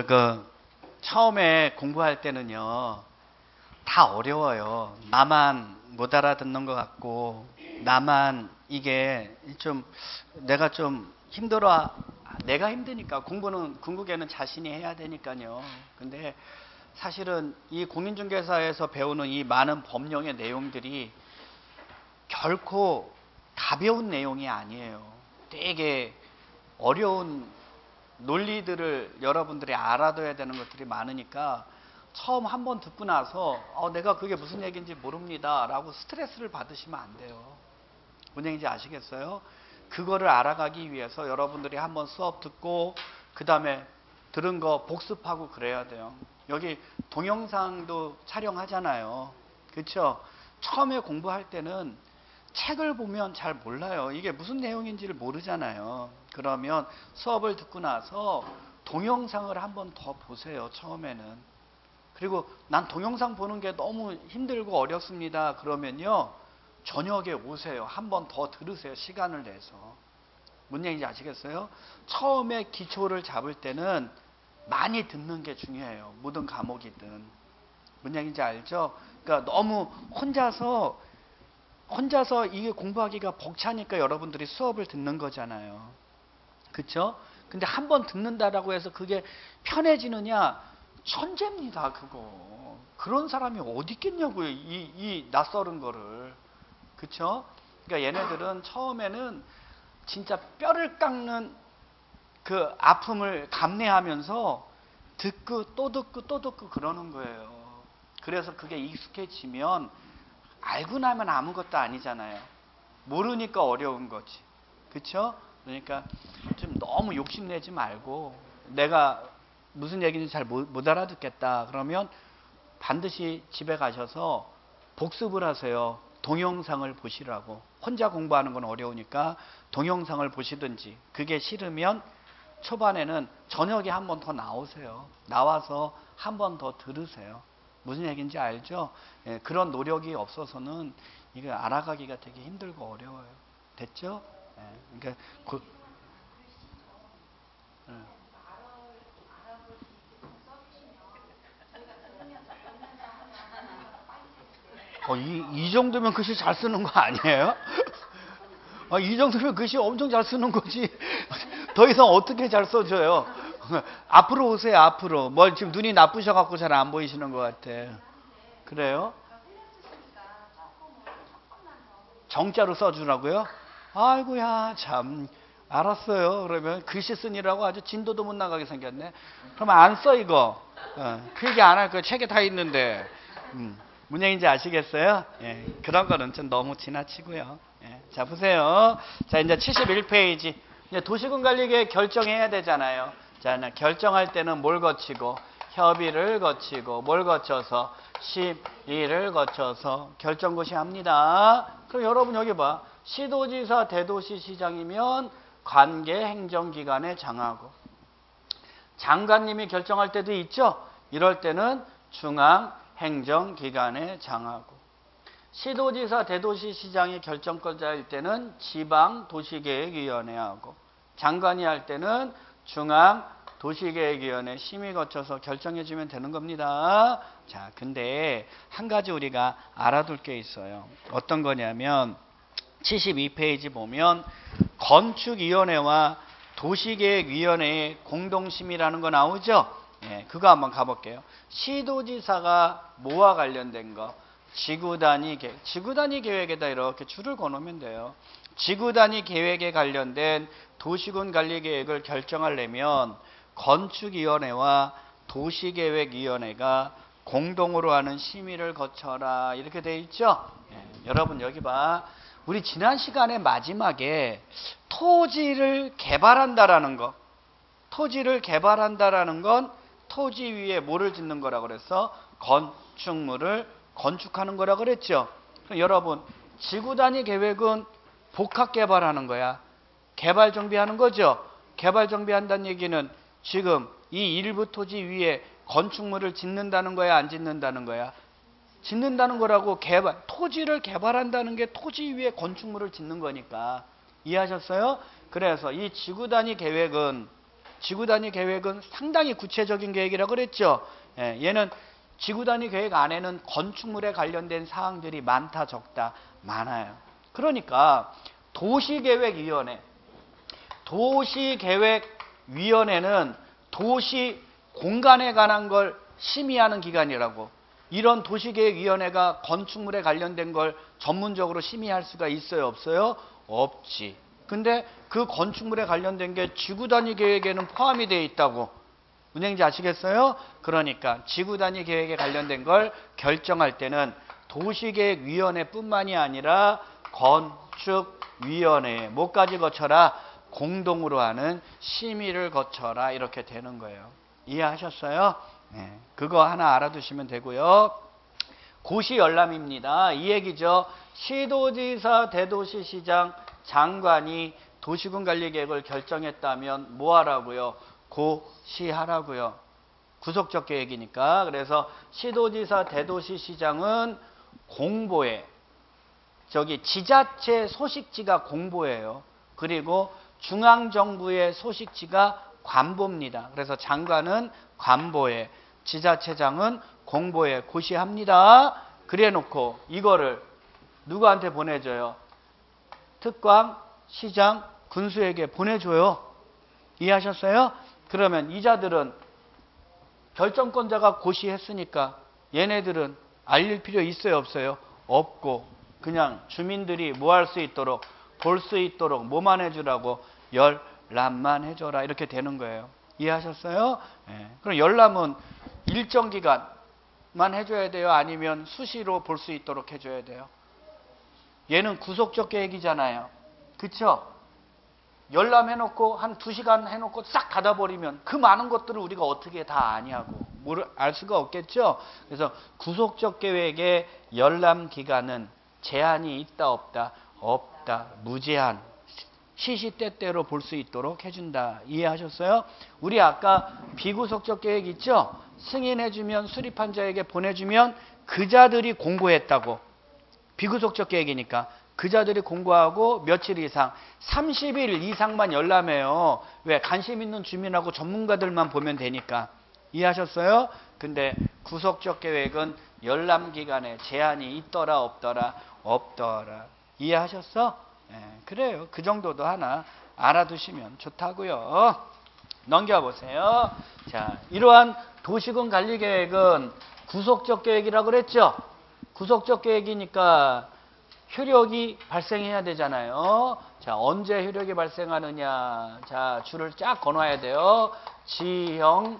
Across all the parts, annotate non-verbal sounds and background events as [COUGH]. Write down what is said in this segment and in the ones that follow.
그 처음에 공부할 때는요 다 어려워요. 나만 못 알아듣는 것 같고 나만 이게 좀 내가 좀 힘들어 내가 힘드니까 공부는 궁극에는 자신이 해야 되니까요. 근데 사실은 이 공인중개사에서 배우는 이 많은 법령의 내용들이 결코 가벼운 내용이 아니에요. 되게 어려운 논리들을 여러분들이 알아둬야 되는 것들이 많으니까 처음 한 번 듣고 나서 어, 내가 그게 무슨 얘기인지 모릅니다 라고 스트레스를 받으시면 안 돼요. 뭔 얘기인지 아시겠어요? 그거를 알아가기 위해서 여러분들이 한번 수업 듣고 그 다음에 들은 거 복습하고 그래야 돼요. 여기 동영상도 촬영하잖아요. 그렇죠? 처음에 공부할 때는 책을 보면 잘 몰라요. 이게 무슨 내용인지를 모르잖아요. 그러면 수업을 듣고 나서 동영상을 한번 더 보세요. 처음에는. 그리고 난 동영상 보는 게 너무 힘들고 어렵습니다. 그러면요. 저녁에 오세요. 한번 더 들으세요. 시간을 내서. 뭔 얘기인지 아시겠어요? 처음에 기초를 잡을 때는 많이 듣는 게 중요해요. 모든 과목이든. 뭔 얘기인지 알죠? 그러니까 너무 혼자서 혼자서 이게 공부하기가 벅차니까 여러분들이 수업을 듣는 거잖아요. 그렇죠? 근데 한 번 듣는다라고 해서 그게 편해지느냐? 천재입니다, 그거. 그런 사람이 어디 있겠냐고요, 이, 이 낯설은 거를. 그쵸? 그러니까 얘네들은 처음에는 진짜 뼈를 깎는 그 아픔을 감내하면서 듣고 또 듣고 또 듣고 그러는 거예요. 그래서 그게 익숙해지면 알고 나면 아무것도 아니잖아요. 모르니까 어려운 거지. 그쵸? 그러니까 좀 너무 욕심내지 말고 내가 무슨 얘기인지 잘 못 알아듣겠다. 그러면 반드시 집에 가셔서 복습을 하세요. 동영상을 보시라고. 혼자 공부하는 건 어려우니까 동영상을 보시든지. 그게 싫으면 초반에는 저녁에 한 번 더 나오세요. 나와서 한 번 더 들으세요. 무슨 얘기인지 알죠? 예, 그런 노력이 없어서는 이거 알아가기가 되게 힘들고 어려워요. 됐죠? 예, 그러니까 그, 예. 어, 이, 이 정도면 글씨 잘 쓰는 거 아니에요? 아, 이 정도면 글씨 엄청 잘 쓰는 거지. 더 이상 어떻게 잘 써줘요? 앞으로 오세요, 앞으로. 뭐 지금 눈이 나쁘셔갖고 잘 안 보이시는 것 같아. 그래요? 정자로 써주라고요? 아이고야, 참. 알았어요. 그러면 글씨 쓰니라고 아주 진도도 못 나가게 생겼네. 그러면 안 써, 이거. 어, 그 얘기 안 할 거야. 책에 다 있는데. 음. 뭔 얘기인지 아시겠어요? 예, 그런 거는 좀 너무 지나치고요. 예, 자, 보세요. 자, 이제 71페이지. 이제 도시군 관리계획 결정해야 되잖아요. 자, 결정할 때는 뭘 거치고, 협의를 거치고, 뭘 거쳐서, 심의를 거쳐서 결정고시 합니다. 그럼 여러분 여기 봐. 시도지사, 대도시, 시장이면 관계 행정기관에 장하고, 장관님이 결정할 때도 있죠? 이럴 때는 중앙 행정기관에 장하고 시도지사 대도시 시장이 결정권자일 때는 지방 도시계획위원회하고 장관이 할 때는 중앙 도시계획위원회 심의 거쳐서 결정해주면 되는 겁니다. 자, 근데 한 가지 우리가 알아둘 게 있어요. 어떤 거냐면 72페이지 보면 건축위원회와 도시계획위원회의 공동심의라는 거 나오죠? 예, 그거 한번 가볼게요. 시도지사가 뭐와 관련된 거? 지구단위 계획. 지구단위 계획에다 이렇게 줄을 거놓으면 돼요. 지구단위 계획에 관련된 도시군 관리 계획을 결정하려면 건축위원회와 도시계획위원회가 공동으로 하는 심의를 거쳐라. 이렇게 돼 있죠? 예, 여러분 여기 봐. 우리 지난 시간에 마지막에 토지를 개발한다라는 거. 토지를 개발한다라는 건 토지 위에 뭐를 짓는 거라고 그랬어? 건축물을 건축하는 거라고 그랬죠. 여러분, 지구 단위 계획은 복합 개발하는 거야. 개발 정비하는 거죠. 개발 정비한다는 얘기는 지금 이 일부 토지 위에 건축물을 짓는다는 거야, 안 짓는다는 거야? 짓는다는 거라고 개발, 토지를 개발한다는 게 토지 위에 건축물을 짓는 거니까. 이해하셨어요? 그래서 이 지구 단위 계획은 지구 단위 계획은 상당히 구체적인 계획이라고 그랬죠. 예, 얘는 지구 단위 계획 안에는 건축물에 관련된 사항들이 많다 적다 많아요. 그러니까 도시계획위원회 도시계획위원회는 도시 공간에 관한 걸 심의하는 기관이라고 이런 도시계획위원회가 건축물에 관련된 걸 전문적으로 심의할 수가 있어요 없어요? 없지 근데 그 건축물에 관련된 게 지구 단위 계획에는 포함이 되어 있다고 은행지 아시겠어요? 그러니까 지구 단위 계획에 관련된 걸 결정할 때는 도시계획위원회뿐만이 아니라 건축위원회 뭐까지 거쳐라 공동으로 하는 심의를 거쳐라 이렇게 되는 거예요. 이해하셨어요? 네, 그거 하나 알아두시면 되고요. 고시 열람입니다. 이 얘기죠. 시도지사, 대도시 시장, 장관이 도시군 관리 계획을 결정했다면 뭐 하라고요? 고시하라고요. 구속적 계획이니까. 그래서 시도지사, 대도시 시장은 공보에 저기 지자체 소식지가 공보예요. 그리고 중앙정부의 소식지가 관보입니다. 그래서 장관은 관보에, 지자체장은 공보에 고시합니다. 그래 놓고 이거를 누구한테 보내줘요? 특광, 시장, 군수에게 보내줘요. 이해하셨어요? 그러면 이자들은 결정권자가 고시했으니까 얘네들은 알릴 필요 있어요 없어요? 없고 그냥 주민들이 뭐 할 수 있도록 볼 수 있도록 뭐만 해주라고 열람만 해줘라 이렇게 되는 거예요. 이해하셨어요? 예. 그럼 열람은 일정 기간만 해줘야 돼요? 아니면 수시로 볼 수 있도록 해줘야 돼요? 얘는 구속적 계획이잖아요. 그쵸? 열람해놓고 한 두 시간 해놓고 싹 닫아버리면 그 많은 것들을 우리가 어떻게 다 아냐고 모르, 알 수가 없겠죠. 그래서 구속적 계획의 열람 기간은 제한이 있다 없다 없다 무제한 시시때 때로 볼 수 있도록 해준다 이해하셨어요? 우리 아까 비구속적 계획 있죠? 승인해주면 수립환자에게 보내주면 그 자들이 공고했다고 비구속적 계획이니까 그 자들이 공고하고 며칠 이상 30일 이상만 열람해요 왜 관심 있는 주민하고 전문가들만 보면 되니까 이해하셨어요? 근데 구속적 계획은 열람 기간에 제한이 있더라 없더라 없더라 이해하셨어? 예, 그래요 그 정도도 하나 알아두시면 좋다고요 넘겨보세요 자 이러한 도시군 관리 계획은 구속적 계획이라고 그랬죠 구속적 계획이니까 효력이 발생해야 되잖아요. 자, 언제 효력이 발생하느냐. 자, 줄을 쫙 건너야 돼요. 지형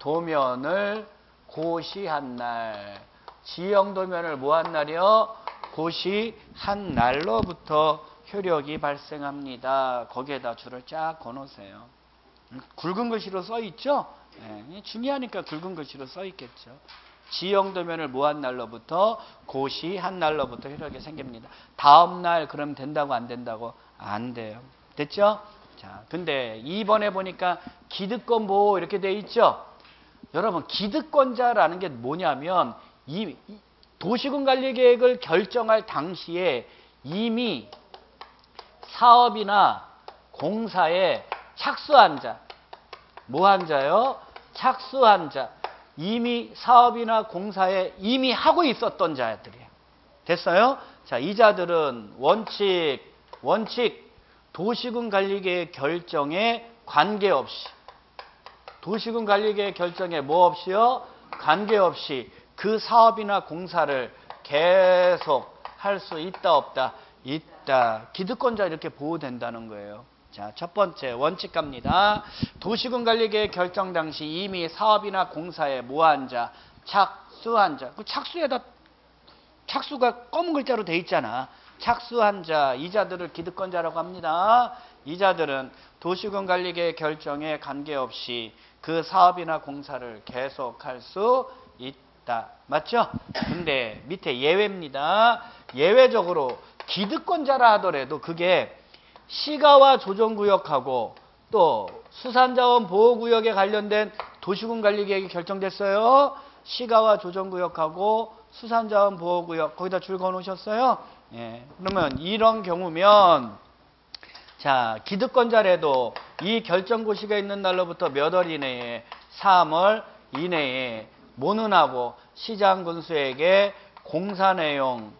도면을 고시한 날. 지형 도면을 뭐 한 날이요? 고시한 날로부터 효력이 발생합니다. 거기에다 줄을 쫙 건으세요. 굵은 글씨로 써 있죠? 네, 중요하니까 굵은 글씨로 써 있겠죠. 지형도면을 무한 날로부터 고시 한 날로부터 효력이 생깁니다. 다음 날 그러면 된다고 안 된다고 안 돼요. 됐죠? 자, 근데 이번에 보니까 기득권 보호 이렇게 돼 있죠? 여러분 기득권자라는 게 뭐냐면 이 도시군 관리 계획을 결정할 당시에 이미 사업이나 공사에 착수한 자, 뭐한 자요? 착수한 자. 이미 사업이나 공사에 이미 하고 있었던 자들이에요. 됐어요? 자, 이 자들은 원칙, 원칙, 도시군 관리계획 결정에 관계없이, 도시군 관리계획 결정에 뭐 없이요? 관계없이 그 사업이나 공사를 계속 할 수 있다, 없다? 있다. 기득권자 이렇게 보호된다는 거예요. 자, 첫 번째 원칙 갑니다. 도시군 관리계획 결정 당시 이미 사업이나 공사에 모한 자, 착수한 자. 그 착수에다 착수가 검은 글자로 돼 있잖아. 착수한 자, 이자들을 기득권자라고 합니다. 이자들은 도시군 관리계획 결정에 관계없이 그 사업이나 공사를 계속할 수 있다. 맞죠? 근데 밑에 예외입니다. 예외적으로 기득권자라 하더라도 그게 시가와 조정구역하고 또 수산자원 보호구역에 관련된 도시군 관리 계획이 결정됐어요. 시가와 조정구역하고 수산자원 보호구역 거기다 줄 놓으셨어요. 예. 그러면 이런 경우면 자, 기득권자래도 이 결정고시가 있는 날로부터 몇 월 이내에 3월 이내에 모눈하고 시장군수에게 공사 내용,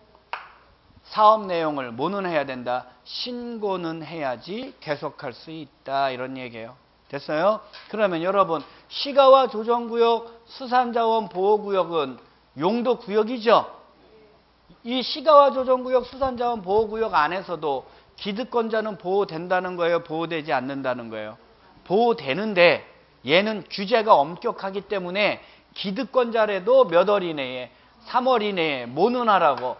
사업 내용을 모눈해야 된다. 신고는 해야지 계속할 수 있다. 이런 얘기예요. 됐어요? 그러면 여러분 시가와 조정구역, 수산자원 보호구역은 용도 구역이죠? 이 시가와 조정구역, 수산자원 보호구역 안에서도 기득권자는 보호된다는 거예요? 보호되지 않는다는 거예요? 보호되는데 얘는 규제가 엄격하기 때문에 기득권자라도 몇 월 이내에 3월 이내에 모눈하라고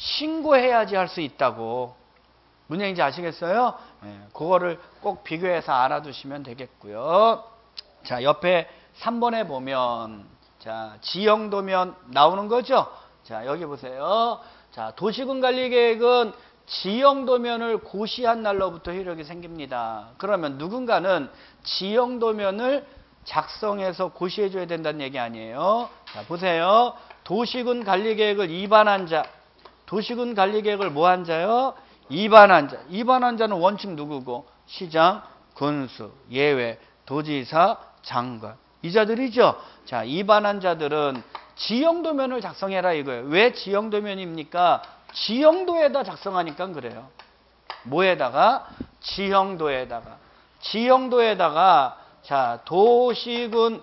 신고해야지 할 수 있다고 문제인지 아시겠어요? 예, 그거를 꼭 비교해서 알아두시면 되겠고요. 자, 옆에 3번에 보면 자, 지형도면 나오는 거죠? 자, 여기 보세요. 자, 도시군 관리 계획은 지형도면을 고시한 날로부터 효력이 생깁니다. 그러면 누군가는 지형도면을 작성해서 고시해 줘야 된다는 얘기 아니에요. 자, 보세요. 도시군 관리 계획을 위반한 자. 도시군 관리 계획을 뭐 한 자요? 위반한 자. 위반한 자는 원칙 누구고? 시장, 군수, 예외, 도지사, 장관. 이 자들이죠. 자, 위반한 자들은 지형도면을 작성해라 이거예요. 왜 지형도면입니까? 지형도에다 작성하니까 그래요. 뭐에다가? 지형도에다가. 지형도에다가 자, 도시군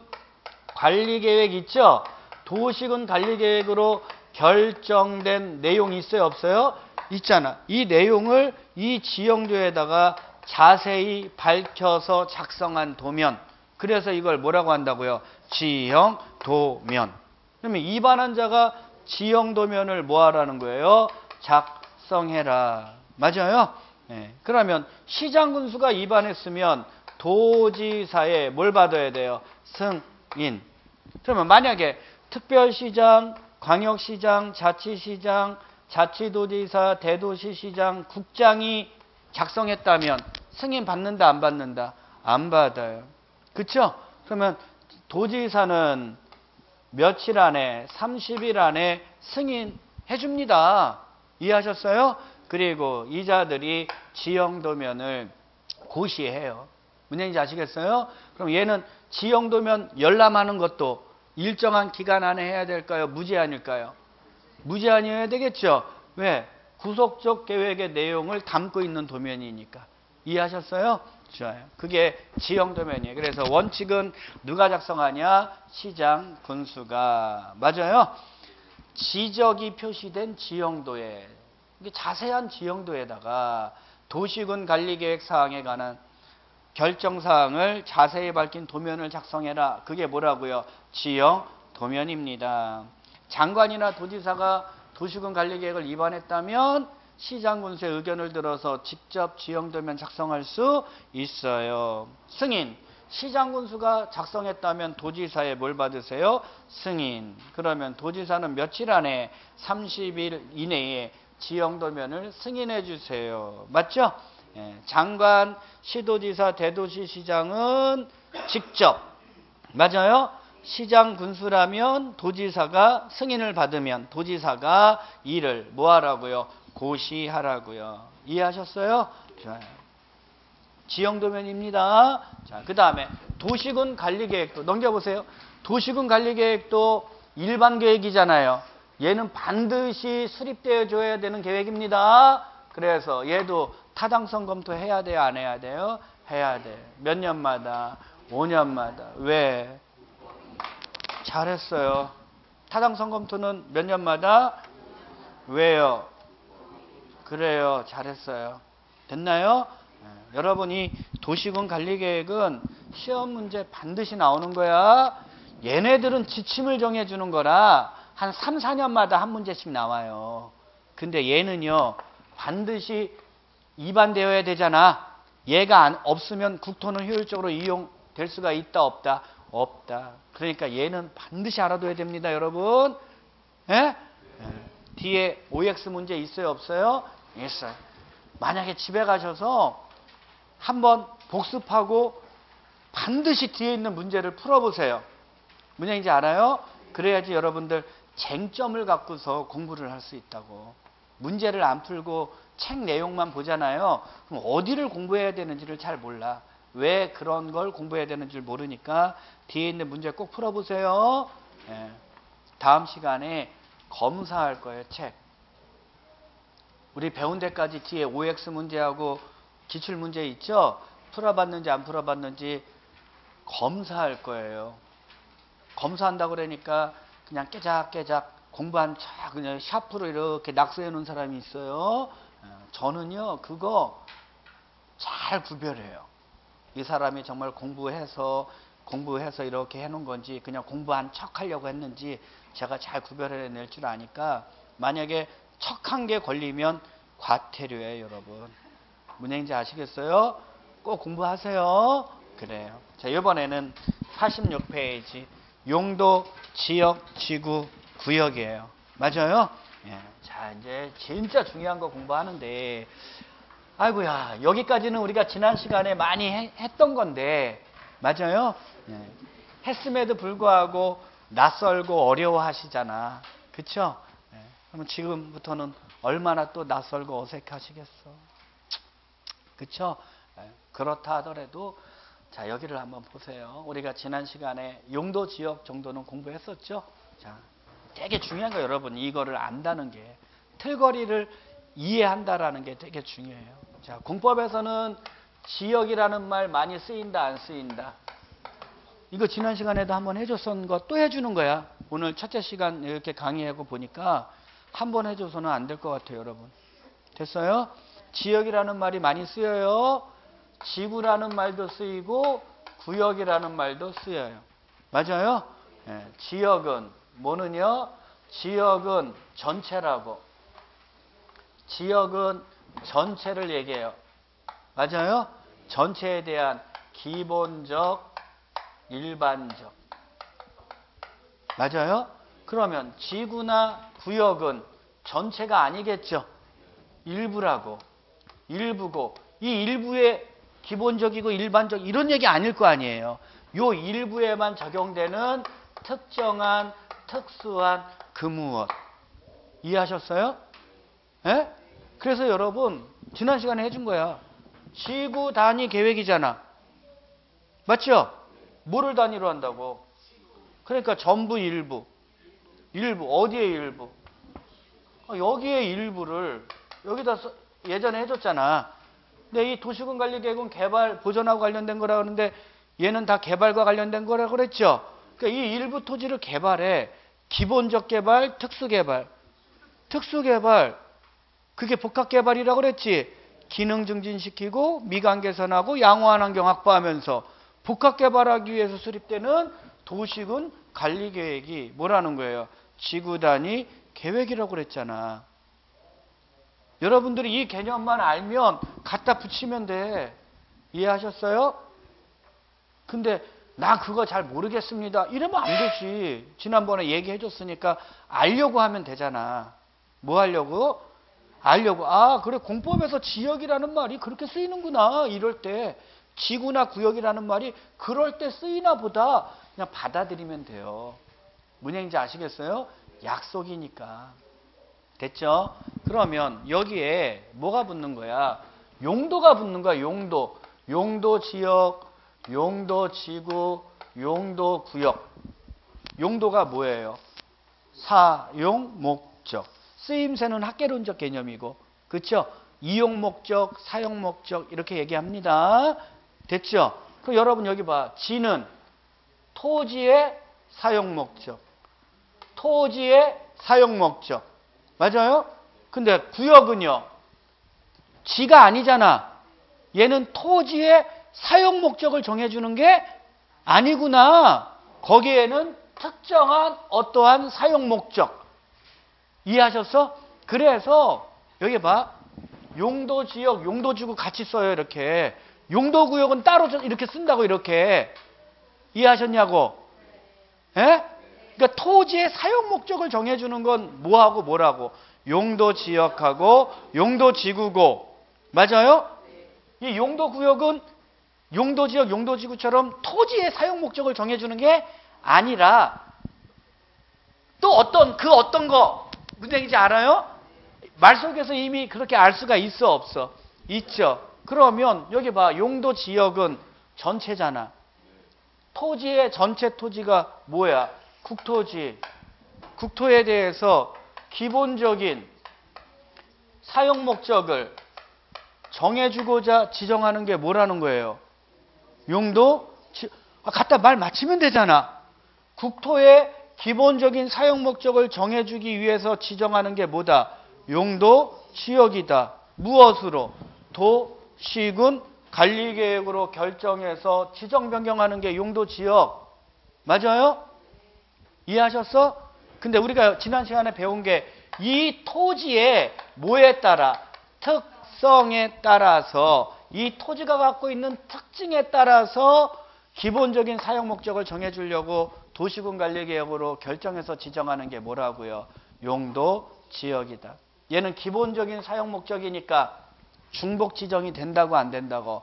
관리 계획 있죠? 도시군 관리 계획으로 결정된 내용이 있어요? 없어요? 있잖아. 이 내용을 이 지형도에다가 자세히 밝혀서 작성한 도면. 그래서 이걸 뭐라고 한다고요? 지형 도면. 그러면 위반한 자가 지형 도면을 뭐 하라는 거예요? 작성해라. 맞아요? 네. 그러면 시장군수가 위반했으면 도지사에 뭘 받아야 돼요? 승인. 그러면 만약에 특별시장, 광역시장, 자치시장, 자치도지사, 대도시시장, 국장이 작성했다면 승인 받는다, 안 받는다? 안 받아요. 그쵸? 그러면 도지사는 며칠 안에, 30일 안에 승인해 줍니다. 이해하셨어요? 그리고 이자들이 지형도면을 고시해요. 문제인지 아시겠어요? 그럼 얘는 지형도면 열람하는 것도 일정한 기간 안에 해야 될까요? 무제한일까요? 무제한이어야 되겠죠? 왜? 구속적 계획의 내용을 담고 있는 도면이니까. 이해하셨어요? 좋아요. 그게 지형 도면이에요. 그래서 원칙은 누가 작성하냐? 시장, 군수가. 맞아요? 지적이 표시된 지형도에, 자세한 지형도에다가 도시군 관리계획 사항에 관한 결정사항을 자세히 밝힌 도면을 작성해라. 그게 뭐라고요? 지형 도면입니다. 장관이나 도지사가 도시군 관리 계획을 위반했다면 시장 군수의 의견을 들어서 직접 지형 도면 작성할 수 있어요. 승인. 시장 군수가 작성했다면 도지사에 뭘 받으세요? 승인. 그러면 도지사는 며칠 안에 30일 이내에 지형 도면을 승인해 주세요. 맞죠? 예, 장관, 시도지사, 대도시 시장은 직접 맞아요. 시장 군수라면 도지사가 승인을 받으면 도지사가 일을 뭐 하라고요? 고시하라고요. 이해하셨어요? 좋아요. 지형도면입니다. 자, 그 다음에 도시군 관리계획도 넘겨보세요. 도시군 관리계획도 일반 계획이잖아요. 얘는 반드시 수립되어 줘야 되는 계획입니다. 그래서 얘도 타당성 검토 해야 돼요? 안 해야 돼요? 해야 돼. 몇 년마다? 5년마다. 왜? 잘했어요. 타당성 검토는 몇 년마다? 왜요? 그래요. 잘했어요. 됐나요? 네. 여러분이 도시군 관리계획은 시험 문제 반드시 나오는 거야. 얘네들은 지침을 정해주는 거라 한 3, 4년마다 한 문제씩 나와요. 근데 얘는요, 반드시 입안되어야 되잖아. 얘가 안, 없으면 국토는 효율적으로 이용될 수가 있다, 없다? 없다. 그러니까 얘는 반드시 알아둬야 됩니다, 여러분. 예? 예. 뒤에 OX 문제 있어요, 없어요? 있어요. 만약에 집에 가셔서 한번 복습하고 반드시 뒤에 있는 문제를 풀어보세요. 문제인지 알아요? 그래야지 여러분들 쟁점을 갖고서 공부를 할 수 있다고. 문제를 안 풀고 책 내용만 보잖아요. 그럼 어디를 공부해야 되는지를 잘 몰라. 왜 그런 걸 공부해야 되는지를 모르니까 뒤에 있는 문제 꼭 풀어보세요. 예. 다음 시간에 검사할 거예요, 책. 우리 배운 데까지 뒤에 OX 문제하고 기출 문제 있죠? 풀어봤는지 안 풀어봤는지 검사할 거예요. 검사한다고 그러니까 그냥 깨작깨작 공부한 척 그냥 샤프로 이렇게 낙서해 놓은 사람이 있어요. 어, 저는요, 그거 잘 구별해요. 이 사람이 정말 공부해서 공부해서 이렇게 해놓은 건지 그냥 공부한 척 하려고 했는지 제가 잘 구별해낼 줄 아니까 만약에 척한개 걸리면 과태료예요, 여러분. 문행지 아시겠어요? 꼭 공부하세요. 그래요. 자, 이번에는 46페이지 용도, 지역, 지구, 구역이에요. 맞아요? 예. 자, 이제 진짜 중요한 거 공부하는데 아이고야, 여기까지는 우리가 지난 시간에 많이 해- 했던 건데 맞아요? 예. 했음에도 불구하고 낯설고 어려워하시잖아. 그쵸? 예. 그러면 지금부터는 얼마나 또 낯설고 어색하시겠어. 그쵸? 예. 그렇다 하더라도 자, 여기를 한번 보세요. 우리가 지난 시간에 용도 지역 정도는 공부했었죠? 자, 되게 중요한 거 여러분. 이거를 안다는 게 틀거리를 이해한다라는 게 되게 중요해요. 자, 공법에서는 지역이라는 말 많이 쓰인다, 안 쓰인다? 이거 지난 시간에도 한번 해줬던 거또 해주는 거야. 오늘 첫째 시간 이렇게 강의하고 보니까 한 번 해줘서는 안 될 것 같아요, 여러분. 됐어요? 지역이라는 말이 많이 쓰여요. 지구라는 말도 쓰이고 구역이라는 말도 쓰여요. 맞아요? 예, 지역은 뭐느냐? 지역은 전체라고. 지역은 전체를 얘기해요. 맞아요? 전체에 대한 기본적, 일반적. 맞아요? 그러면 지구나 구역은 전체가 아니겠죠? 일부라고. 일부고, 이 일부의 기본적이고 일반적 이런 얘기 아닐 거 아니에요. 요 일부에만 적용되는 특정한 특수한 그 무엇. 이해하셨어요? 예? 그래서 여러분 지난 시간에 해준 거야. 지구 단위 계획이잖아. 맞죠? 뭐를 단위로 한다고? 그러니까 전부 일부. 일부 어디에 일부? 어, 여기에 일부를 여기다 써- 예전에 해줬잖아. 근데 이 도시군 관리 계획은 개발 보존하고 관련된 거라 그러는데 얘는 다 개발과 관련된 거라 그랬죠. 그러니까 이 일부 토지를 개발해 기본적 개발, 특수 개발, 특수 개발 그게 복합 개발이라고 그랬지. 기능 증진시키고 미관 개선하고 양호한 환경 확보하면서 복합 개발하기 위해서 수립되는 도시군 관리 계획이 뭐라는 거예요? 지구 단위 계획이라고 그랬잖아. 여러분들이 이 개념만 알면 갖다 붙이면 돼. 이해하셨어요? 근데 나 그거 잘 모르겠습니다. 이러면 안 되지. 지난번에 얘기해 줬으니까 알려고 하면 되잖아. 뭐 하려고? 알려고. 아, 그래. 공법에서 지역이라는 말이 그렇게 쓰이는구나. 이럴 때. 지구나 구역이라는 말이 그럴 때 쓰이나 보다. 그냥 받아들이면 돼요. 문행지 아시겠어요? 약속이니까. 됐죠? 그러면 여기에 뭐가 붙는 거야? 용도가 붙는 거야, 용도. 용도 지역, 용도 지구, 용도 구역. 용도가 뭐예요? 사용 목적. 쓰임새는 학계론적 개념이고, 그렇죠? 이용 목적, 사용 목적 이렇게 얘기합니다. 됐죠? 그럼 여러분 여기 봐. 지는 토지의 사용 목적. 토지의 사용 목적. 맞아요? 근데 구역은요. 지가 아니잖아. 얘는 토지의 사용 목적을 정해주는 게 아니구나. 거기에는 특정한 어떠한 사용 목적. 이해하셨어? 그래서 여기 봐. 용도 지역, 용도 지구 같이 써요. 이렇게. 용도 구역은 따로 이렇게 쓴다고 이렇게. 이해하셨냐고? 예? 그러니까 토지의 사용 목적을 정해주는 건 뭐하고 뭐라고? 용도 지역하고 용도 지구고. 맞아요? 이 용도 구역은 용도 지역, 용도 지구처럼 토지의 사용 목적을 정해주는 게 아니라 또 어떤 그 어떤 거 무슨 얘기인지 알아요? 말 속에서 이미 그렇게 알 수가 있어 없어? 있죠. 그러면 여기 봐. 용도 지역은 전체잖아. 토지의 전체 토지가 뭐야? 국토지. 국토에 대해서 기본적인 사용 목적을 정해주고자 지정하는 게 뭐라는 거예요? 용도? 지, 아, 갖다 말 맞추면 되잖아. 국토의 기본적인 사용 목적을 정해주기 위해서 지정하는 게 뭐다? 용도, 지역이다. 무엇으로? 도, 시군, 관리계획으로 결정해서 지정 변경하는 게 용도, 지역. 맞아요? 이해하셨어? 근데 우리가 지난 시간에 배운 게 이 토지의 뭐에 따라 특성에 따라서 이 토지가 갖고 있는 특징에 따라서 기본적인 사용 목적을 정해 주려고 도시군 관리 계획으로 결정해서 지정하는 게 뭐라고요? 용도 지역이다. 얘는 기본적인 사용 목적이니까 중복 지정이 된다고 안 된다고?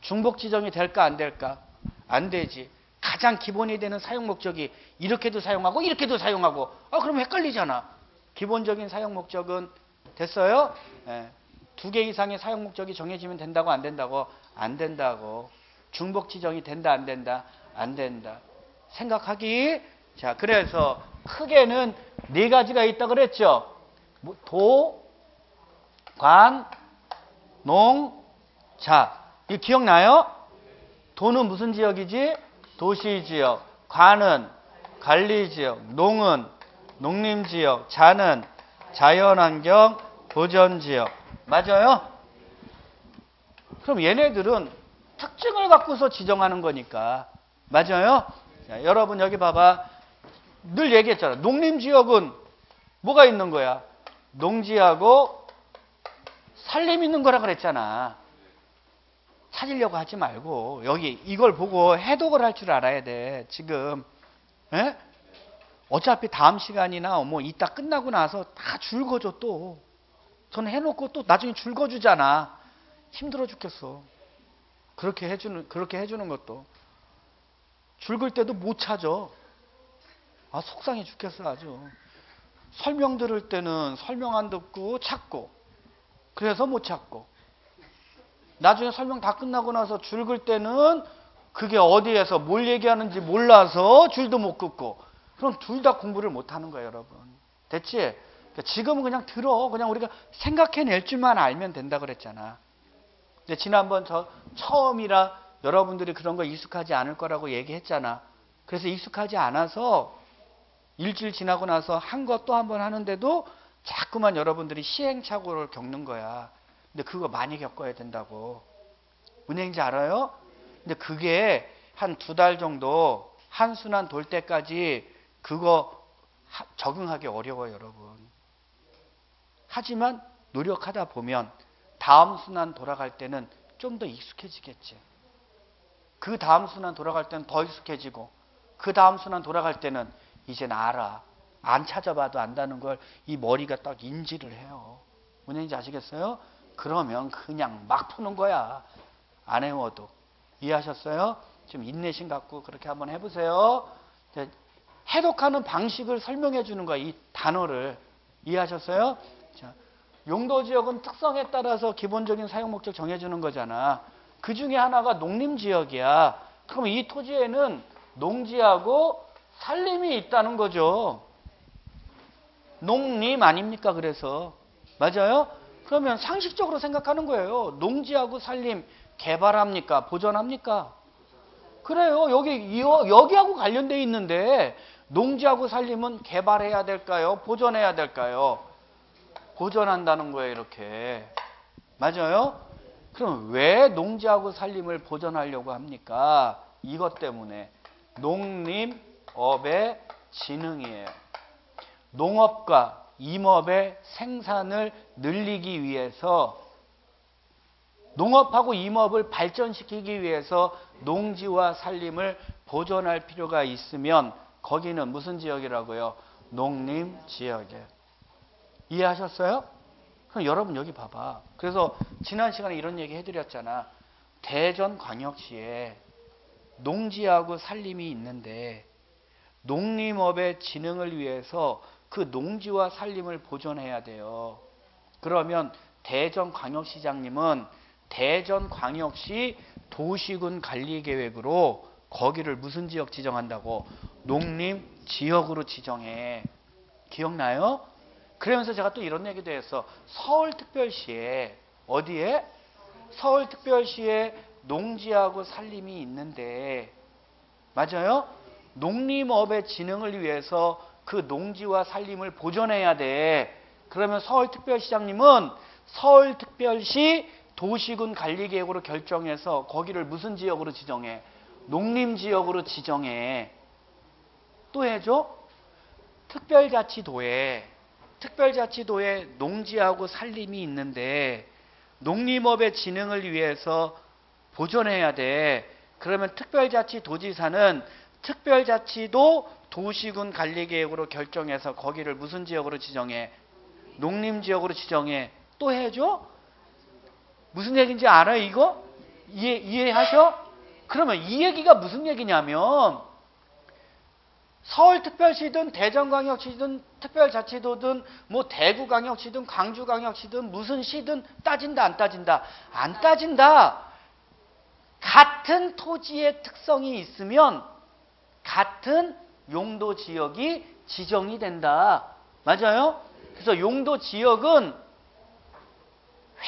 중복 지정이 될까 안 될까? 안 되지. 가장 기본이 되는 사용 목적이 이렇게도 사용하고 이렇게도 사용하고 아 그러면 헷갈리잖아. 기본적인 사용 목적은 됐어요? 예. 두 개 이상의 사용 목적이 정해지면 된다고 안 된다고? 안 된다고. 중복 지정이 된다 안 된다? 안 된다. 생각하기. 자, 그래서 크게는 네 가지가 있다 그랬죠. 뭐, 도, 관, 농, 자. 이 기억나요? 도는 무슨 지역이지? 도시 지역. 관은 관리 지역. 농은 농림 지역. 자는 자연환경 보전 지역. 맞아요? 그럼 얘네들은 특징을 갖고서 지정하는 거니까. 맞아요? 자, 여러분 여기 봐봐. 늘 얘기했잖아. 농림 지역은 뭐가 있는 거야? 농지하고 산림 있는 거라 그랬잖아. 찾으려고 하지 말고 여기 이걸 보고 해독을 할 줄 알아야 돼. 지금 에? 어차피 다음 시간이나 뭐 이따 끝나고 나서 다 줄거줘 또. 전 해놓고 또 나중에 줄거주잖아. 힘들어 죽겠어. 그렇게 해주는 그렇게 해주는 것도 줄글 때도 못 찾아. 아 속상해 죽겠어 아주. 설명 들을 때는 설명 안 듣고 찾고 그래서 못 찾고 나중에 설명 다 끝나고 나서 줄 글 때는 그게 어디에서 뭘 얘기하는지 몰라서 줄도 못 긋고 그럼 둘 다 공부를 못 하는 거예요 여러분 됐지? 그러니까 지금은 그냥 들어 그냥 우리가 생각해낼 줄만 알면 된다 그랬잖아 근데 지난번 저 처음이라 여러분들이 그런 거 익숙하지 않을 거라고 얘기했잖아 그래서 익숙하지 않아서 일주일 지나고 나서 한 것 또 한 번 하는데도 자꾸만 여러분들이 시행착오를 겪는 거야 근데 그거 많이 겪어야 된다고. 뭔 얘기인지 알아요? 근데 그게 한 두 달 정도 한순환 돌 때까지 그거 적응하기 어려워요, 여러분. 하지만 노력하다 보면 다음 순환 돌아갈 때는 좀 더 익숙해지겠지. 그 다음 순환 돌아갈 때는 더 익숙해지고 그 다음 순환 돌아갈 때는 이젠 알아. 안 찾아봐도 안다는 걸 이 머리가 딱 인지를 해요. 뭔 얘기인지 아시겠어요? 그러면 그냥 막 푸는 거야. 안 해워도. 이해하셨어요? 좀 인내심 갖고 그렇게 한번 해보세요. 해독하는 방식을 설명해 주는 거야. 이 단어를. 이해하셨어요? 자, 용도 지역은 특성에 따라서 기본적인 사용 목적 정해주는 거잖아. 그 중에 하나가 농림 지역이야. 그럼 이 토지에는 농지하고 산림이 있다는 거죠. 농림 아닙니까? 그래서. 맞아요? 그러면 상식적으로 생각하는 거예요. 농지하고 산림 개발합니까? 보존합니까? 그래요. 여기 여기하고 관련돼 있는데 농지하고 산림은 개발해야 될까요? 보존해야 될까요? 보존한다는 거예요, 이렇게. 맞아요? 그럼 왜 농지하고 산림을 보존하려고 합니까? 이것 때문에 농림업의 진흥이에요. 농업과 임업의 생산을 늘리기 위해서 농업하고 임업을 발전시키기 위해서 농지와 산림을 보존할 필요가 있으면 거기는 무슨 지역이라고요? 농림 지역에 이해하셨어요? 그럼 여러분 여기 봐봐. 그래서 지난 시간에 이런 얘기 해드렸잖아. 대전 광역시에 농지하고 산림이 있는데 농림업의 진흥을 위해서 그 농지와 산림을 보존해야 돼요. 그러면 대전 광역시장님은 대전 광역시 도시군 관리 계획으로 거기를 무슨 지역 지정한다고 농림 지역으로 지정해. 기억나요? 그러면서 제가 또 이런 얘기도 했어. 서울특별시에 어디에? 서울특별시에 농지하고 산림이 있는데 맞아요? 농림업의 진흥을 위해서 그 농지와 산림을 보존해야 돼. 그러면 서울특별시장님은 서울특별시 도시군 관리계획으로 결정해서 거기를 무슨 지역으로 지정해? 농림지역으로 지정해. 또 해줘? 특별자치도에 특별자치도에 농지하고 산림이 있는데 농림업의 진흥을 위해서 보존해야 돼. 그러면 특별자치도지사는 특별자치도 도시군 관리계획으로 결정해서 거기를 무슨 지역으로 지정해? 농림지역으로 지정해. 또 해줘? 무슨 얘기인지 알아요, 이거? 이해, 이해하셔? 그러면 이 얘기가 무슨 얘기냐면, 서울특별시든 대전광역시든 특별자치도든 뭐 대구광역시든 광주광역시든 무슨 시든 따진다 안 따진다? 안 따진다. 같은 토지의 특성이 있으면 같은 용도 지역이 지정이 된다. 맞아요? 그래서 용도 지역은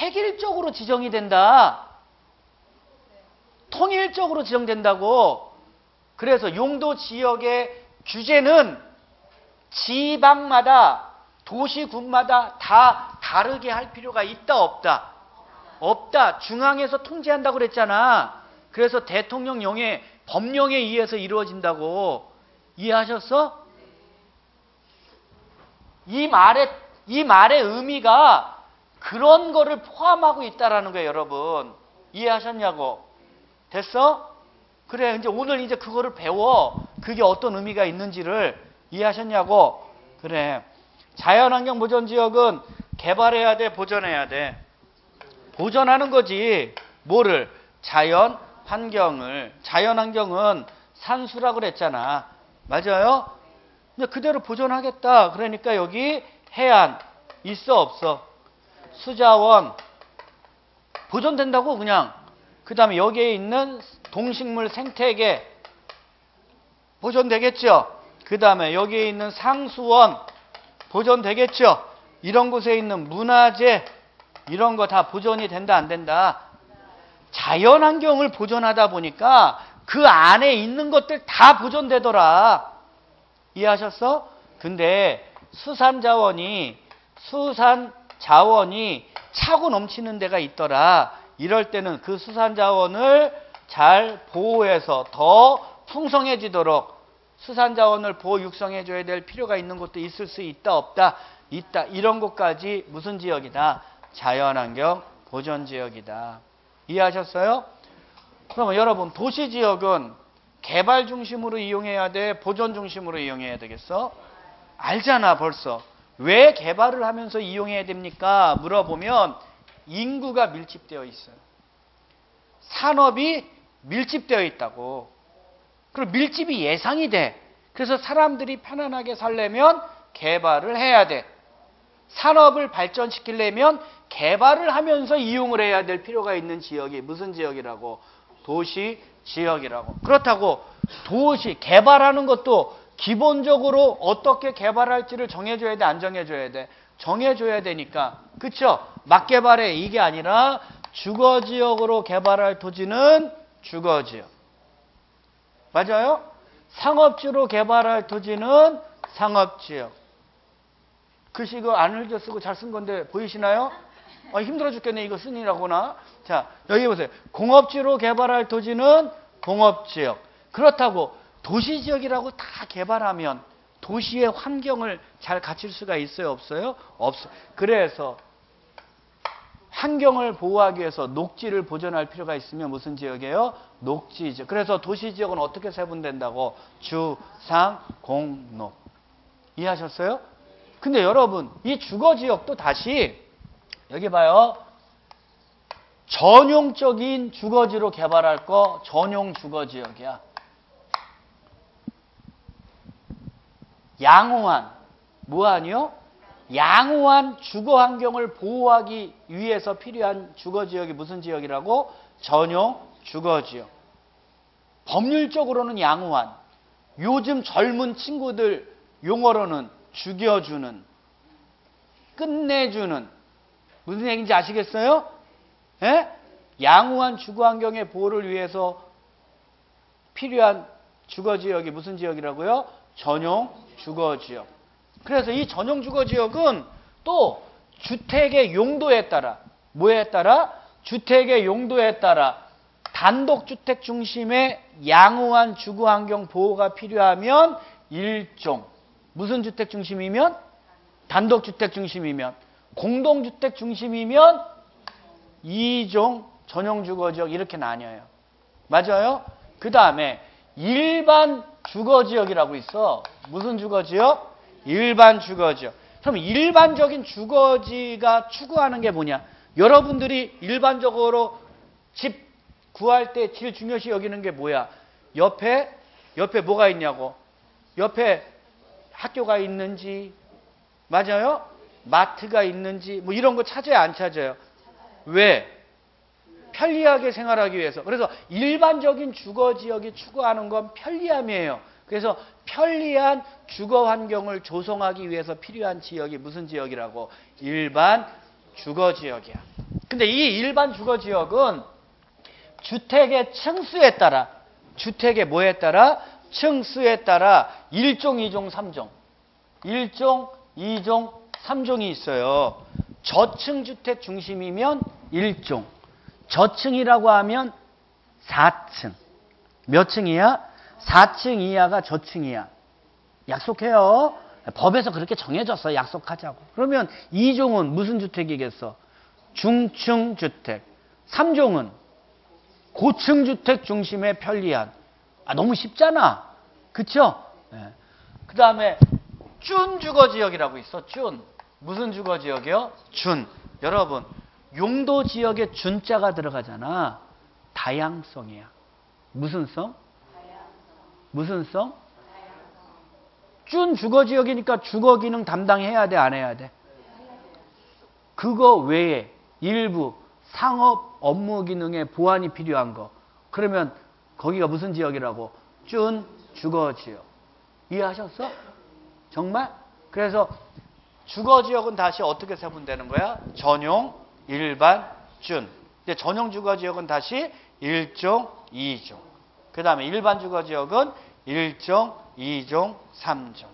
획일적으로 지정이 된다. 통일적으로 지정된다고. 그래서 용도 지역의 규제는 지방마다 도시군마다 다 다르게 할 필요가 있다 없다? 없다. 중앙에서 통제한다고 그랬잖아. 그래서 대통령령에 법령에 의해서 이루어진다고 이해하셨어? 이 말의 이 말의 의미가 그런 거를 포함하고 있다라는 거예요 여러분. 이해하셨냐고. 됐어? 그래 이제 오늘 이제 그거를 배워 그게 어떤 의미가 있는지를 이해하셨냐고? 그래. 자연환경 보전 지역은 개발해야 돼 보존해야 돼? 보존하는 거지. 뭐를? 자연 환경을. 자연 환경은 산수라고 그랬잖아. 맞아요? 그대로 보존하겠다. 그러니까 여기 해안 있어 없어? 수자원. 보존된다고 그냥? 그 다음에 여기에 있는 동식물 생태계 보존되겠죠? 그 다음에 여기에 있는 상수원 보존되겠죠? 이런 곳에 있는 문화재 이런 거 다 보존이 된다 안 된다? 자연 환경을 보존하다 보니까 그 안에 있는 것들 다 보존되더라. 이해하셨어? 근데 수산 자원이 수산 자원이 차고 넘치는 데가 있더라. 이럴 때는 그 수산 자원을 잘 보호해서 더 풍성해지도록 수산자원을 보호 육성해 줘야 될 필요가 있는 것도 있을 수 있다 없다 있다 이런 것까지 무슨 지역이다 자연환경 보존지역이다 이해하셨어요? 그러면 여러분 도시지역은 개발 중심으로 이용해야 돼 보존 중심으로 이용해야 되겠어? 알잖아 벌써 왜 개발을 하면서 이용해야 됩니까? 물어보면 인구가 밀집되어 있어요 산업이 밀집되어 있다고. 그리고 밀집이 예상이 돼. 그래서 사람들이 편안하게 살려면 개발을 해야 돼. 산업을 발전시키려면 개발을 하면서 이용을 해야 될 필요가 있는 지역이 무슨 지역이라고? 도시 지역이라고. 그렇다고 도시 개발하는 것도 기본적으로 어떻게 개발할지를 정해줘야 돼, 안 정해줘야 돼? 정해줘야 되니까. 그쵸? 막 개발해 이게 아니라 주거 지역으로 개발할 토지는 주거 지역. 맞아요? 상업지로 개발할 토지는 상업지역. 글씨 이거 안 흘려 쓰고 잘 쓴 건데 보이시나요? 아, 힘들어 죽겠네 이거 쓰니라구나. 자 여기 보세요. 공업지로 개발할 토지는 공업지역. 그렇다고 도시지역이라고 다 개발하면 도시의 환경을 잘 갖출 수가 있어요 없어요? 없어. 그래서 환경을 보호하기 위해서 녹지를 보존할 필요가 있으면 무슨 지역이에요? 녹지 지역. 그래서 도시 지역은 어떻게 세분된다고? 주, 상, 공, 녹. 이해하셨어요? 근데 여러분, 이 주거 지역도 다시 여기 봐요. 전용적인 주거지로 개발할 거 전용 주거 지역이야. 양호한 무한이요? 양호한 주거 환경을 보호하기 위해서 필요한 주거 지역이 무슨 지역이라고? 전용 주거 지역. 법률적으로는 양호한. 요즘 젊은 친구들 용어로는 죽여주는, 끝내주는. 무슨 얘기인지 아시겠어요? 예? 양호한 주거 환경의 보호를 위해서 필요한 주거 지역이 무슨 지역이라고요? 전용 주거 지역. 그래서 이 전용 주거 지역은 또 주택의 용도에 따라 뭐에 따라 주택의 용도에 따라 단독주택 중심의 양호한 주거 환경 보호가 필요하면 일종 무슨 주택 중심이면 단독주택 중심이면 공동주택 중심이면 이종 전용 주거 지역 이렇게 나뉘어요. 맞아요? 그 다음에 일반 주거 지역이라고 있어. 무슨 주거 지역? 일반 주거 지역. 그럼 일반적인 주거지가 추구하는 게 뭐냐? 여러분들이 일반적으로 집 구할 때 제일 중요시 여기는 게 뭐야? 옆에 옆에 뭐가 있냐고. 옆에 학교가 있는지 맞아요? 마트가 있는지 뭐 이런 거 찾아요, 안 찾아요? 왜? 편리하게 생활하기 위해서. 그래서 일반적인 주거 지역이 추구하는 건 편리함이에요. 그래서 편리한 주거 환경을 조성하기 위해서 필요한 지역이 무슨 지역이라고? 일반 주거 지역이야. 근데 이 일반 주거 지역은 주택의 층수에 따라 주택의 뭐에 따라 층수에 따라 1종, 2종, 3종. 1종, 2종, 3종이 있어요. 저층 주택 중심이면 1종. 저층이라고 하면 4층. 몇 층이야? 4층 이하가 저층 이야. 약속해요. 법에서 그렇게 정해졌어. 약속하자고. 그러면 2종은 무슨 주택이겠어? 중층 주택. 3종은 고층 주택 중심의 편리한. 아, 너무 쉽잖아. 그쵸? 네. 그 다음에 준 주거 지역이라고 있어. 준. 무슨 주거 지역이요? 준. 여러분, 용도 지역에 준자가 들어가잖아. 다양성이야. 무슨 성? 무슨 성? 준 주거 지역이니까 주거 기능 담당해야 돼, 안 해야 돼? 그거 외에 일부 상업 업무 기능에 보완이 필요한 거. 그러면 거기가 무슨 지역이라고? 준 주거 지역. 이해하셨어? 정말? 그래서 주거 지역은 다시 어떻게 세분되는 거야? 전용, 일반, 준. 근데 전용 주거 지역은 다시 1종, 2종. 그 다음에 일반 주거 지역은 1종, 2종, 3종.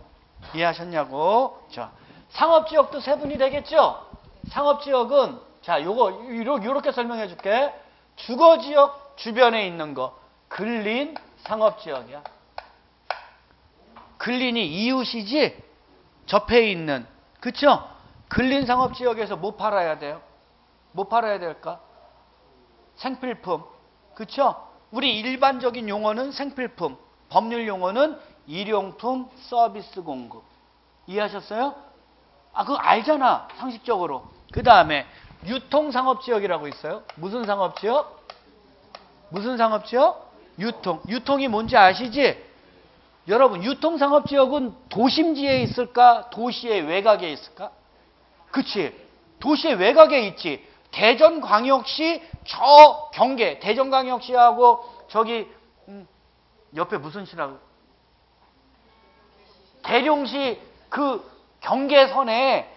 이해하셨냐고? 자, 상업 지역도 세분이 되겠죠? 상업 지역은 자, 요거 요렇게 설명해 줄게. 주거 지역 주변에 있는 거 근린 상업 지역이야. 근린이 이웃이지 접해 있는 그쵸? 근린 상업 지역에서 뭐 팔아야 돼요? 뭐 팔아야 될까? 생필품. 그쵸? 우리 일반적인 용어는 생필품. 법률 용어는 일용품 서비스 공급. 이해하셨어요? 아, 그거 알잖아. 상식적으로. 그 다음에 유통상업지역이라고 있어요. 무슨 상업지역? 무슨 상업지역? 유통. 유통이 뭔지 아시지? 여러분, 유통상업지역은 도심지에 있을까? 도시의 외곽에 있을까? 그치. 도시의 외곽에 있지. 대전광역시 저 경계, 대전광역시하고 저기 음, 옆에 무슨 시라고? 대룡시 그 경계선에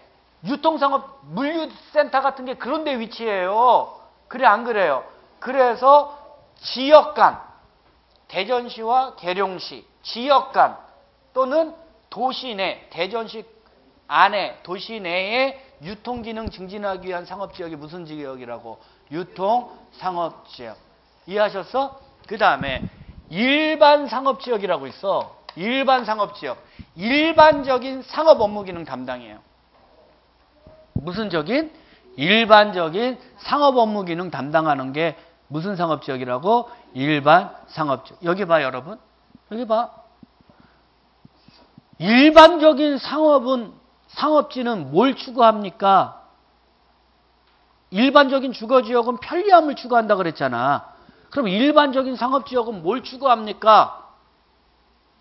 유통상업 물류센터 같은 게 그런 데 위치해요. 그래 안 그래요? 그래서 지역 간 대전시와 계룡시 지역 간 또는 도시 내 대전시 안에 도시 내에 유통 기능 증진하기 위한 상업 지역이 무슨 지역이라고? 유통 상업 지역. 이해하셨어? 그 다음에 일반 상업 지역이라고 있어. 일반 상업 지역. 일반적인 상업 업무 기능 담당이에요. 무슨 적인? 일반적인 상업 업무 기능 담당하는 게 무슨 상업 지역이라고? 일반 상업 지역. 여기 봐, 여러분. 여기 봐. 일반적인 상업은 상업지는 뭘 추구합니까? 일반적인 주거 지역은 편리함을 추구한다 그랬잖아. 그럼 일반적인 상업 지역은 뭘 추구합니까?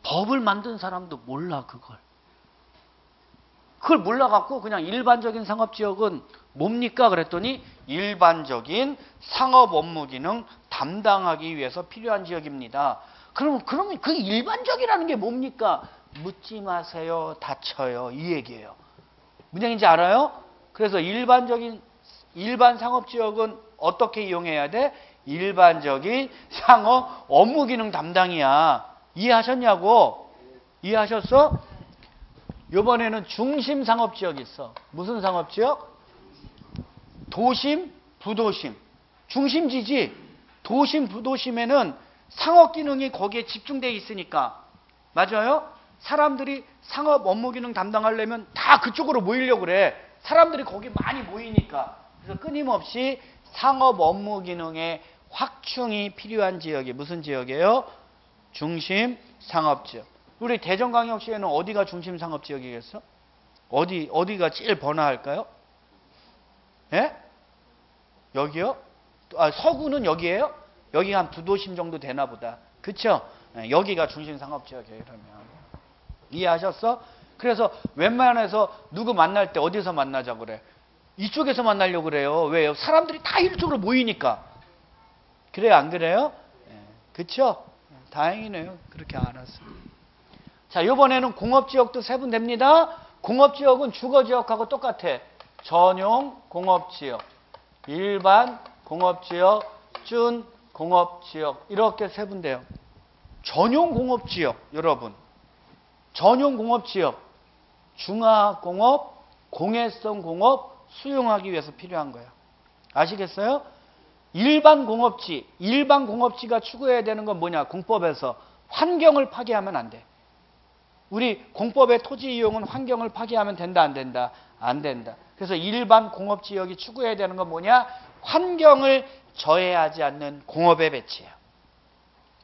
법을 만든 사람도 몰라 그걸. 그걸 몰라갖고 그냥 일반적인 상업지역은 뭡니까? 그랬더니 일반적인 상업 업무 기능 담당하기 위해서 필요한 지역입니다. 그러면, 그러면 그 일반적이라는 게 뭡니까? 묻지 마세요. 다쳐요. 이 얘기예요. 얘기인지 알아요? 그래서 일반적인, 일반 상업지역은 어떻게 이용해야 돼? 일반적인 상업 업무 기능 담당이야. 이해하셨냐고? 이해하셨어? 이번에는 중심 상업 지역이 있어. 무슨 상업 지역? 도심, 부도심. 중심지지. 도심, 부도심에는 상업 기능이 거기에 집중되어 있으니까. 맞아요? 사람들이 상업 업무 기능 담당하려면 다 그쪽으로 모이려고 그래. 사람들이 거기 많이 모이니까. 그래서 끊임없이 상업 업무 기능의 확충이 필요한 지역이 무슨 지역이에요? 중심 상업지역. 우리 대전광역시에는 어디가 중심 상업지역이겠어? 어디 어디가 제일 번화할까요? 예? 여기요? 아, 서구는 여기예요? 여기가 한 두 도심 정도 되나 보다. 예, 여기가 중심 상업지역이에요, 그러면. 이해하셨어? 그래서 웬만해서 누구 만날 때 어디서 만나자 그래? 이쪽에서 만나려고 그래요. 왜요? 사람들이 다 이쪽으로 모이니까. 그래요, 안 그래요? 예, 그쵸? 다행이네요. 그렇게 알았어. 자, 이번에는 공업지역도 세분됩니다. 공업지역은 주거지역하고 똑같아. 전용 공업지역, 일반 공업지역, 준 공업지역 이렇게 세분돼요. 전용 공업지역 여러분. 전용 공업지역 중화공업, 공해성 공업 수용하기 위해서 필요한 거예요. 아시겠어요? 일반 공업지, 일반 공업지가 추구해야 되는 건 뭐냐? 공법에서 환경을 파괴하면 안 돼. 우리 공법의 토지 이용은 환경을 파괴하면 된다 안 된다? 안 된다. 그래서 일반 공업 지역이 추구해야 되는 건 뭐냐? 환경을 저해하지 않는 공업의 배치예요.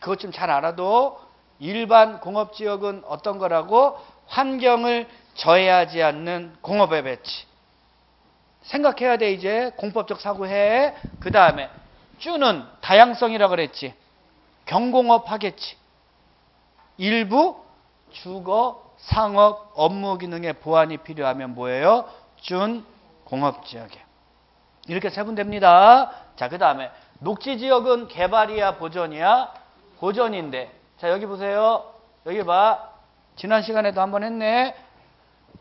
그것 좀 잘 알아도 일반 공업 지역은 어떤 거라고? 환경을 저해하지 않는 공업의 배치. 생각해야 돼 이제 공법적 사고해. 그 다음에 쭈는 다양성이라 그랬지. 경공업 하겠지. 일부 주거, 상업, 업무 기능의 보완이 필요하면 뭐예요? 준 공업 지역에. 이렇게 세분됩니다. 자, 그 다음에 녹지 지역은 개발이야, 보전이야? 보전인데. 자, 여기 보세요. 여기 봐. 지난 시간에도 한번 했네.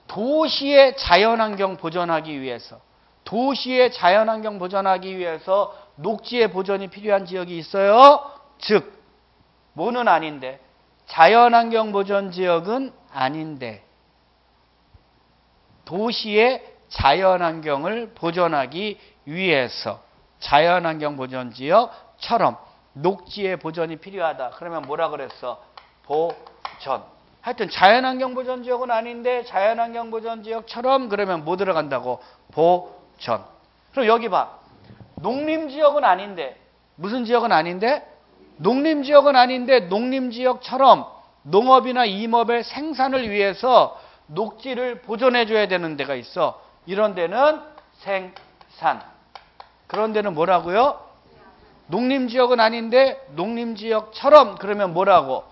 도시의 자연환경 보전하기 위해서, 도시의 자연환경 보전하기 위해서 녹지의 보전이 필요한 지역이 있어요. 즉, 뭐는 아닌데, 자연환경 보전 지역은 아닌데 도시의 자연환경을 보존하기 위해서 자연환경 보전 지역처럼 녹지의 보전이 필요하다. 그러면 뭐라 그랬어? 보전. 하여튼 자연환경 보전 지역은 아닌데 자연환경 보전 지역처럼 그러면 뭐 들어간다고? 보전. 그럼 여기 봐. 농림지역은 아닌데 무슨 지역은 아닌데? 농림지역은 아닌데 농림지역처럼 농업이나 임업의 생산을 위해서 녹지를 보존해 줘야 되는 데가 있어. 이런 데는 생산. 그런 데는 뭐라고요? 농림지역은 아닌데 농림지역처럼 그러면 뭐라고?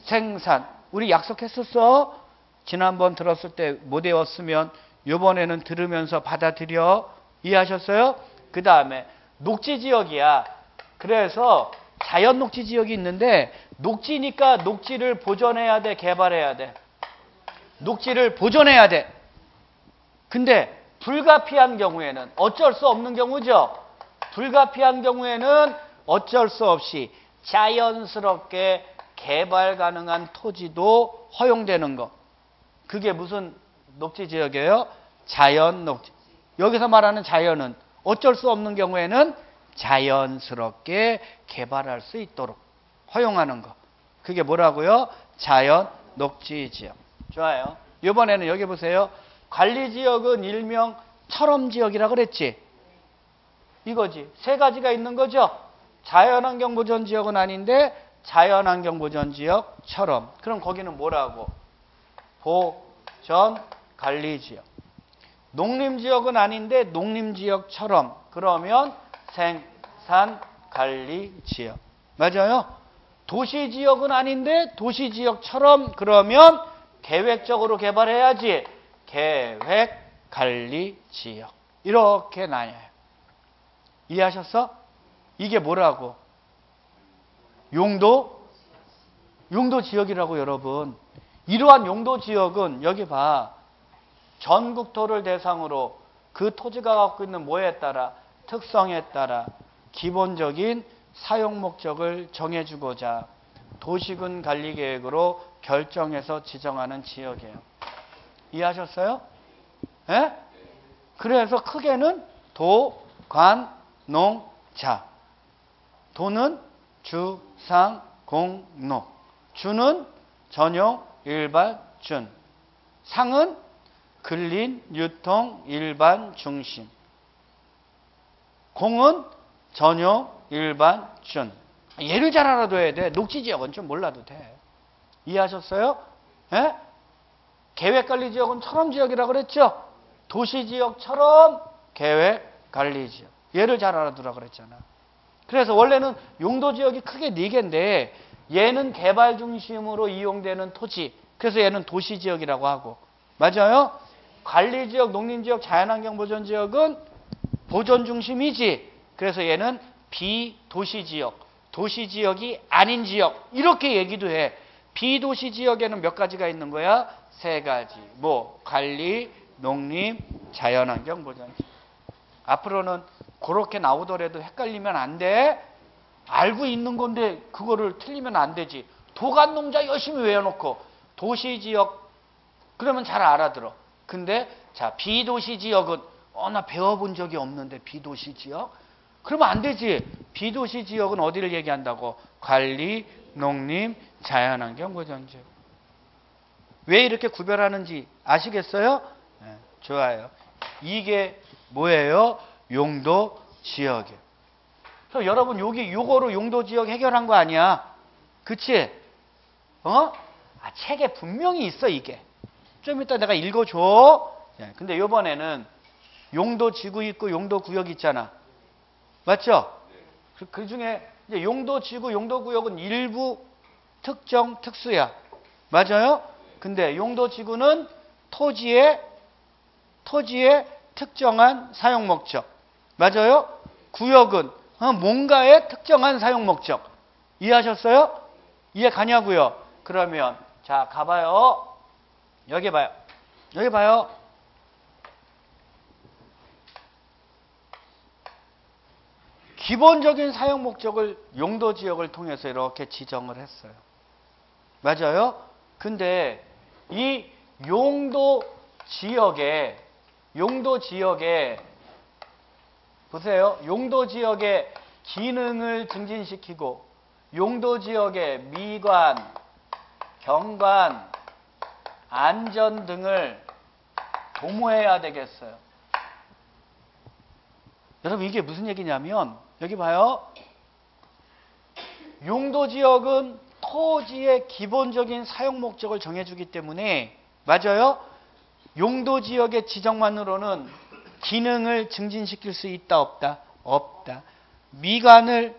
생산. 우리 약속했었어. 지난번 들었을 때 못 외웠으면 이번에는 들으면서 받아들여. 이해하셨어요? 그 다음에 녹지 지역이야. 그래서 자연 녹지 지역이 있는데 녹지니까 녹지를 보존해야 돼, 개발해야 돼. 녹지를 보존해야 돼. 근데 불가피한 경우에는 어쩔 수 없는 경우죠. 불가피한 경우에는 어쩔 수 없이 자연스럽게 개발 가능한 토지도 허용되는 거. 그게 무슨 녹지 지역이에요? 자연 녹지. 여기서 말하는 자연은 어쩔 수 없는 경우에는 자연스럽게 개발할 수 있도록 허용하는 거. 그게 뭐라고요? 자연 녹지 지역. 좋아요. 이번에는 여기 보세요. 관리 지역은 일명 철험 지역이라 그랬지. 이거지. 세 가지가 있는 거죠. 자연환경 보전 지역은 아닌데 자연환경 보전 지역처럼. 그럼 거기는 뭐라고? 보전 관리 지역. 농림 지역은 아닌데 농림 지역처럼. 그러면 생산 관리 지역. 맞아요? 도시 지역은 아닌데 도시 지역처럼 그러면 계획적으로 개발해야지. 계획 관리 지역. 이렇게 나뉘어요. 이해하셨어? 이게 뭐라고? 용도? 용도 지역이라고 여러분. 이러한 용도 지역은 여기 봐. 전 국토를 대상으로 그 토지가 갖고 있는 뭐에 따라 특성에 따라 기본적인 사용 목적을 정해주고자 도시군 관리 계획으로 결정해서 지정하는 지역이에요. 이해하셨어요? 예? 그래서 크게는 도, 관, 농, 자. 도는 주, 상, 공, 노. 주는 전용, 일반, 준. 상은 근린, 유통, 일반, 중심. 공은 전용, 일반, 준. 예를 잘 알아둬야 돼. 녹지 지역은 좀 몰라도 돼. 이해하셨어요? 예? 계획관리 지역은 처럼 지역이라고 그랬죠? 도시 지역처럼 계획관리 지역. 얘를 잘 알아두라 그랬잖아. 그래서 원래는 용도 지역이 크게 네 개인데 얘는 개발 중심으로 이용되는 토지. 그래서 얘는 도시 지역이라고 하고. 맞아요? 관리 지역, 농림 지역, 자연환경 보전 지역은 보전 중심이지. 그래서 얘는 비도시 지역, 도시 지역이 아닌 지역. 이렇게 얘기도 해. 비도시 지역에는 몇 가지가 있는 거야? 세 가지. 뭐 관리, 농림, 자연환경 보전. 앞으로는 그렇게 나오더라도 헷갈리면 안 돼. 알고 있는 건데 그거를 틀리면 안 되지. 도간 농자 열심히 외워놓고 도시 지역 그러면 잘 알아들어. 근데 자 비도시 지역은 어 나 배워본 적이 없는데 비도시 지역 그러면 안 되지. 비도시 지역은 어디를 얘기한다고? 관리, 농림, 자연환경 보전지역. 왜 이렇게 구별하는지 아시겠어요? 네, 좋아요. 이게 뭐예요? 용도 지역이에요. 그래서 여러분 여기 요거로 용도 지역 해결한 거 아니야? 그치? 어? 아, 책에 분명히 있어 이게. 좀 이따 내가 읽어줘. 예, 근데 요번에는 용도 지구 있고 용도 구역 있잖아. 맞죠? 그, 그 중에 용도 지구, 용도 구역은 일부 특정 특수야. 맞아요? 근데 용도 지구는 토지의 토지의 특정한 사용 목적. 맞아요? 구역은 어, 뭔가의 특정한 사용 목적. 이해하셨어요? 이해 가냐고요? 그러면 자 가봐요. 여기 봐요. 여기 봐요. 기본적인 사용 목적을 용도 지역을 통해서 이렇게 지정을 했어요. 맞아요? 근데 이 용도 지역에 용도 지역에 보세요. 용도 지역의 기능을 증진시키고 용도 지역의 미관, 경관, 안전 등을 도모해야 되겠어요. 여러분 이게 무슨 얘기냐면 여기 봐요. 용도 지역은 토지의 기본적인 사용 목적을 정해주기 때문에 맞아요. 용도 지역의 지정만으로는 기능을 증진시킬 수 있다 없다 없다. 미관을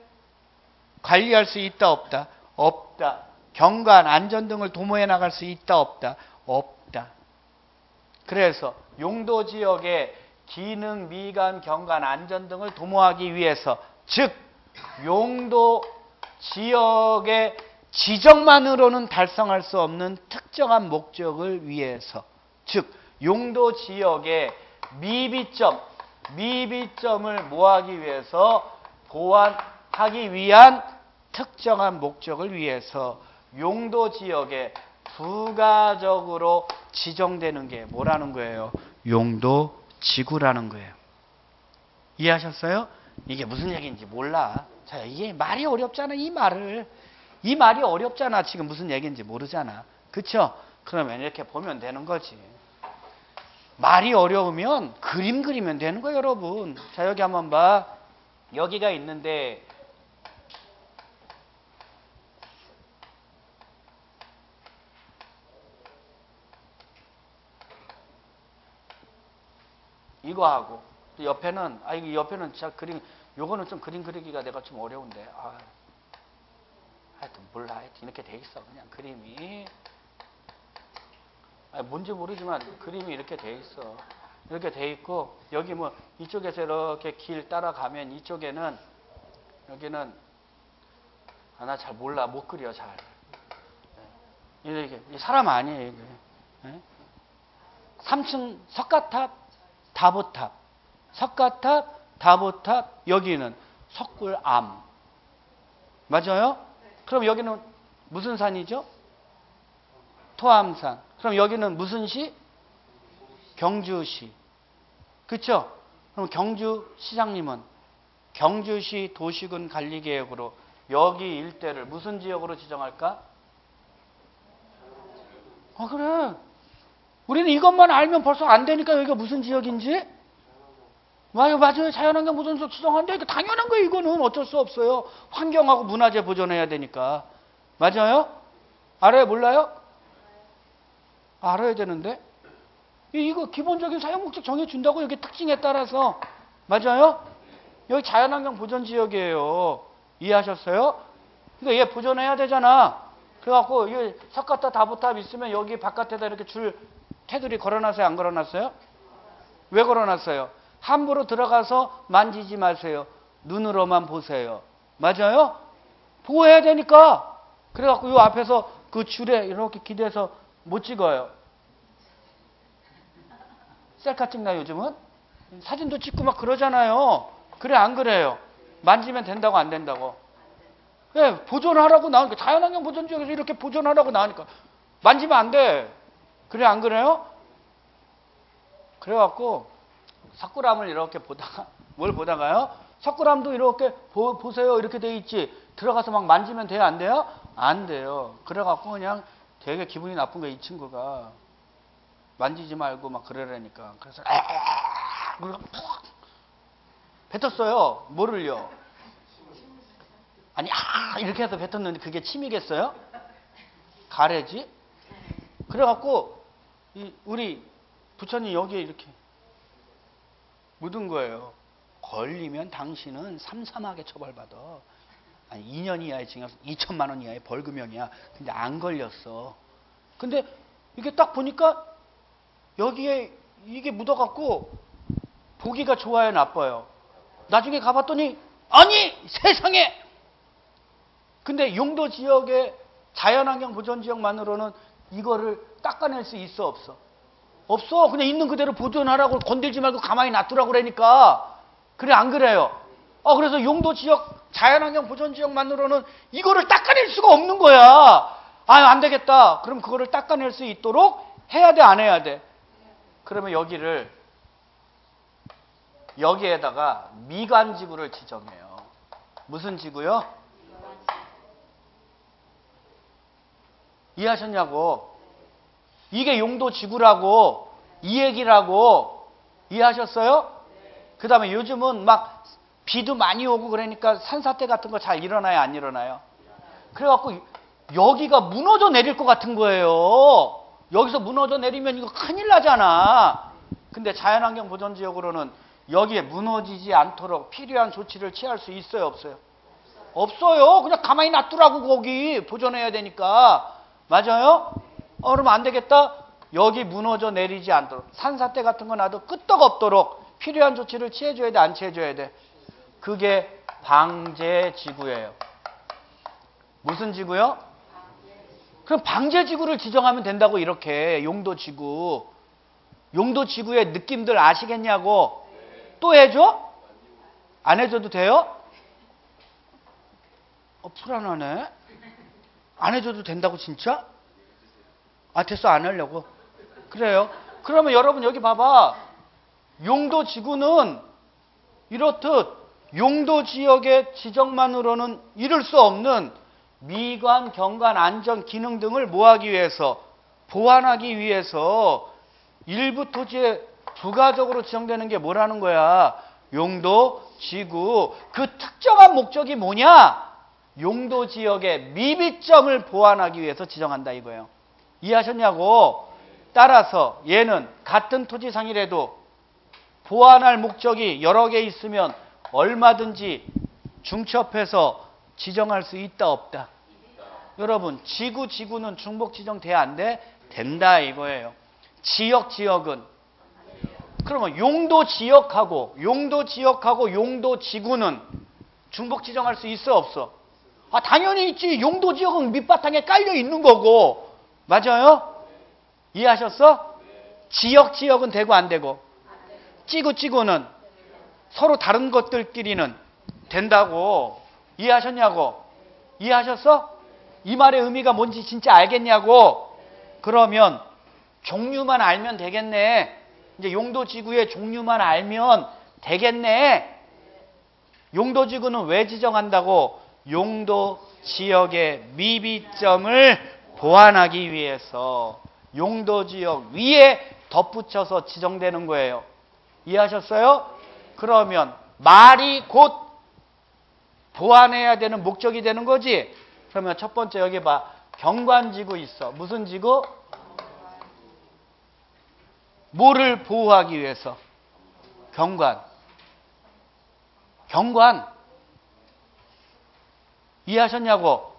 관리할 수 있다 없다 없다. 경관 안전 등을 도모해 나갈 수 있다 없다 없다. 그래서 용도 지역의 기능, 미관, 경관, 안전 등을 도모하기 위해서 즉 용도 지역의 지정만으로는 달성할 수 없는 특정한 목적을 위해서 즉 용도 지역의 미비점, 미비점을 모하기 위해서 보완하기 위한 특정한 목적을 위해서 용도 지역에 부가적으로 지정되는 게 뭐라는 거예요? 용도 지구라는 거예요. 이해하셨어요? 이게 무슨 얘기인지 몰라. 자, 이게 말이 어렵잖아, 이 말을. 이 말이 어렵잖아. 지금 무슨 얘기인지 모르잖아. 그쵸? 그러면 이렇게 보면 되는 거지. 말이 어려우면 그림 그리면 되는 거예요, 여러분. 자, 여기 한번 봐. 여기가 있는데 이거 하고 또 옆에는 아 이거 옆에는 진짜 그림 요거는 좀 그림 그리기가 내가 좀 어려운데 아 하여튼 몰라 하여튼 이렇게 돼 있어 그냥 그림이 아니, 뭔지 모르지만 그림이 이렇게 돼 있어. 이렇게 돼 있고 여기 뭐 이쪽에서 이렇게 길 따라가면 이쪽에는 여기는 아나잘 몰라 못 그려 잘. 예. 이렇게 이 사람 아니에요 이게. 예? 3층 석가탑, 다보탑, 석가탑, 다보탑 여기는 석굴암 맞아요? 그럼 여기는 무슨 산이죠? 토암산. 그럼 여기는 무슨 시? 경주시. 그렇죠? 그럼 경주시장님은 경주시 도시군 관리계획으로 여기 일대를 무슨 지역으로 지정할까? 아 그래. 우리는 이것만 알면 벌써 안 되니까 여기가 무슨 지역인지? 맞아요, 맞아요. 자연환경 보존지역 지정한데 당연한 거예요. 이거는 어쩔 수 없어요. 환경하고 문화재 보존해야 되니까. 맞아요? 알아요, 몰라요? 알아야 되는데. 이- 이거 기본적인 사용 목적 정해 준다고 여기 특징에 따라서 맞아요? 여기 자연환경 보존 지역이에요. 이해하셨어요? 그러니까 얘 보존해야 되잖아. 그래갖고 이 석가탑 다보탑 있으면 여기 바깥에다 이렇게 줄 테두리 걸어놨어요? 안 걸어놨어요? 왜 걸어놨어요? 함부로 들어가서 만지지 마세요. 눈으로만 보세요. 맞아요? 보호해야 되니까. 그래갖고 요 앞에서 그 줄에 이렇게 기대서 못 찍어요. 셀카 찍나 요즘은? 사진도 찍고 막 그러잖아요. 그래 안 그래요? 만지면 된다고 안 된다고? 예, 보존하라고 나오니까 자연환경 보존지역에서 이렇게 보존하라고 나오니까 만지면 안 돼. 그래 안 그래요? 그래갖고 석굴암을 이렇게 보다가 [LAUGHS] 뭘 보다가요? 석굴암도 이렇게 보, 보세요 이렇게 돼 있지 들어가서 막 만지면 돼요 안 돼요? 안 돼요. 그래갖고 그냥 되게 기분이 나쁜 거야 이 친구가 만지지 말고 막 그러라니까 그래서 에에에 그러고 푹 뱉었어요. 뭐를요? 아니 아 이 우리 부처님 여기에 이렇게 묻은 거예요. 걸리면 당신은 삼삼하게 처벌받아. 아니 2년 이하의 징역, 2천만 원 이하의 벌금형이야. 근데 안 걸렸어. 근데 이게 딱 보니까 여기에 이게 묻어갖고 보기가 좋아요, 나빠요. 나중에 가봤더니 아니 세상에. 근데 용도 지역의 자연환경 보존 지역만으로는 이거를 닦아낼 수 있어 없어? 없어. 그냥 있는 그대로 보존하라고 건들지 말고 가만히 놔두라고 그러니까. 그래, 안 그래요? 어, 그래서 용도 지역, 자연환경 보존 지역만으로는 이거를 닦아낼 수가 없는 거야. 아유, 안 되겠다. 그럼 그거를 닦아낼 수 있도록 해야 돼, 안 해야 돼? 그러면 여기를, 여기에다가 미관 지구를 지정해요. 무슨 지구요? 이해하셨냐고? 이게 용도 지구라고 이 얘기라고 이해하셨어요? 그 다음에 요즘은 막 비도 많이 오고 그러니까 산사태 같은 거 잘 일어나요? 안 일어나요? 그래갖고 여기가 무너져 내릴 것 같은 거예요. 여기서 무너져 내리면 이거 큰일 나잖아. 근데 자연환경 보존지역으로는 여기에 무너지지 않도록 필요한 조치를 취할 수 있어요? 없어요? 없어요. 그냥 가만히 놔두라고 거기 보존해야 되니까. 맞아요? 어, 그러면 안 되겠다. 여기 무너져 내리지 않도록 산사태 같은 거 나도 끄떡 없도록 필요한 조치를 취해줘야 돼, 안 취해줘야 돼. 그게 방제 지구예요. 무슨 지구요? 그럼 방제 지구를 지정하면 된다고 이렇게 용도 지구. 용도 지구의 느낌들 아시겠냐고? 또 해줘? 안 해줘도 돼요? 어, 불안하네. 안 해줘도 된다고 진짜? 아 됐어 안 하려고. 그래요. 그러면 여러분 여기 봐봐. 용도 지구는 이렇듯 용도 지역의 지정만으로는 이룰 수 없는 미관, 경관, 안전, 기능 등을 뭐하기 위해서 보완하기 위해서 일부 토지에 부가적으로 지정되는 게 뭐라는 거야? 용도, 지구. 그 특정한 목적이 뭐냐? 용도 지역의 미비점을 보완하기 위해서 지정한다 이거예요. 이해하셨냐고? 따라서 얘는 같은 토지상이라도 보완할 목적이 여러 개 있으면 얼마든지 중첩해서 지정할 수 있다 없다. 여러분 지구 지구는 중복 지정 돼 안 돼? 된다 이거예요. 지역 지역은 그러면 용도 지역하고 용도 지역하고 용도 지구는 중복 지정할 수 있어 없어? 아 당연히 있지. 용도 지역은 밑바탕에 깔려 있는 거고 맞아요? 이해하셨어? 지역 지역은 되고 안 되고? 찌구 찌구는 서로 다른 것들끼리는 된다고. 이해하셨냐고? 이해하셨어? 이 말의 의미가 뭔지 진짜 알겠냐고? 그러면 종류만 알면 되겠네. 이제 용도지구의 종류만 알면 되겠네. 용도지구는 왜 지정한다고? 용도 지역의 미비점을 보완하기 위해서 용도 지역 위에 덧붙여서 지정되는 거예요 이해하셨어요? 그러면 말이 곧 보완해야 되는 목적이 되는 거지. 그러면 첫 번째 여기 봐. 경관지구 있어. 무슨 지구? 뭐를 보호하기 위해서? 경관. 경관. 이해하셨냐고?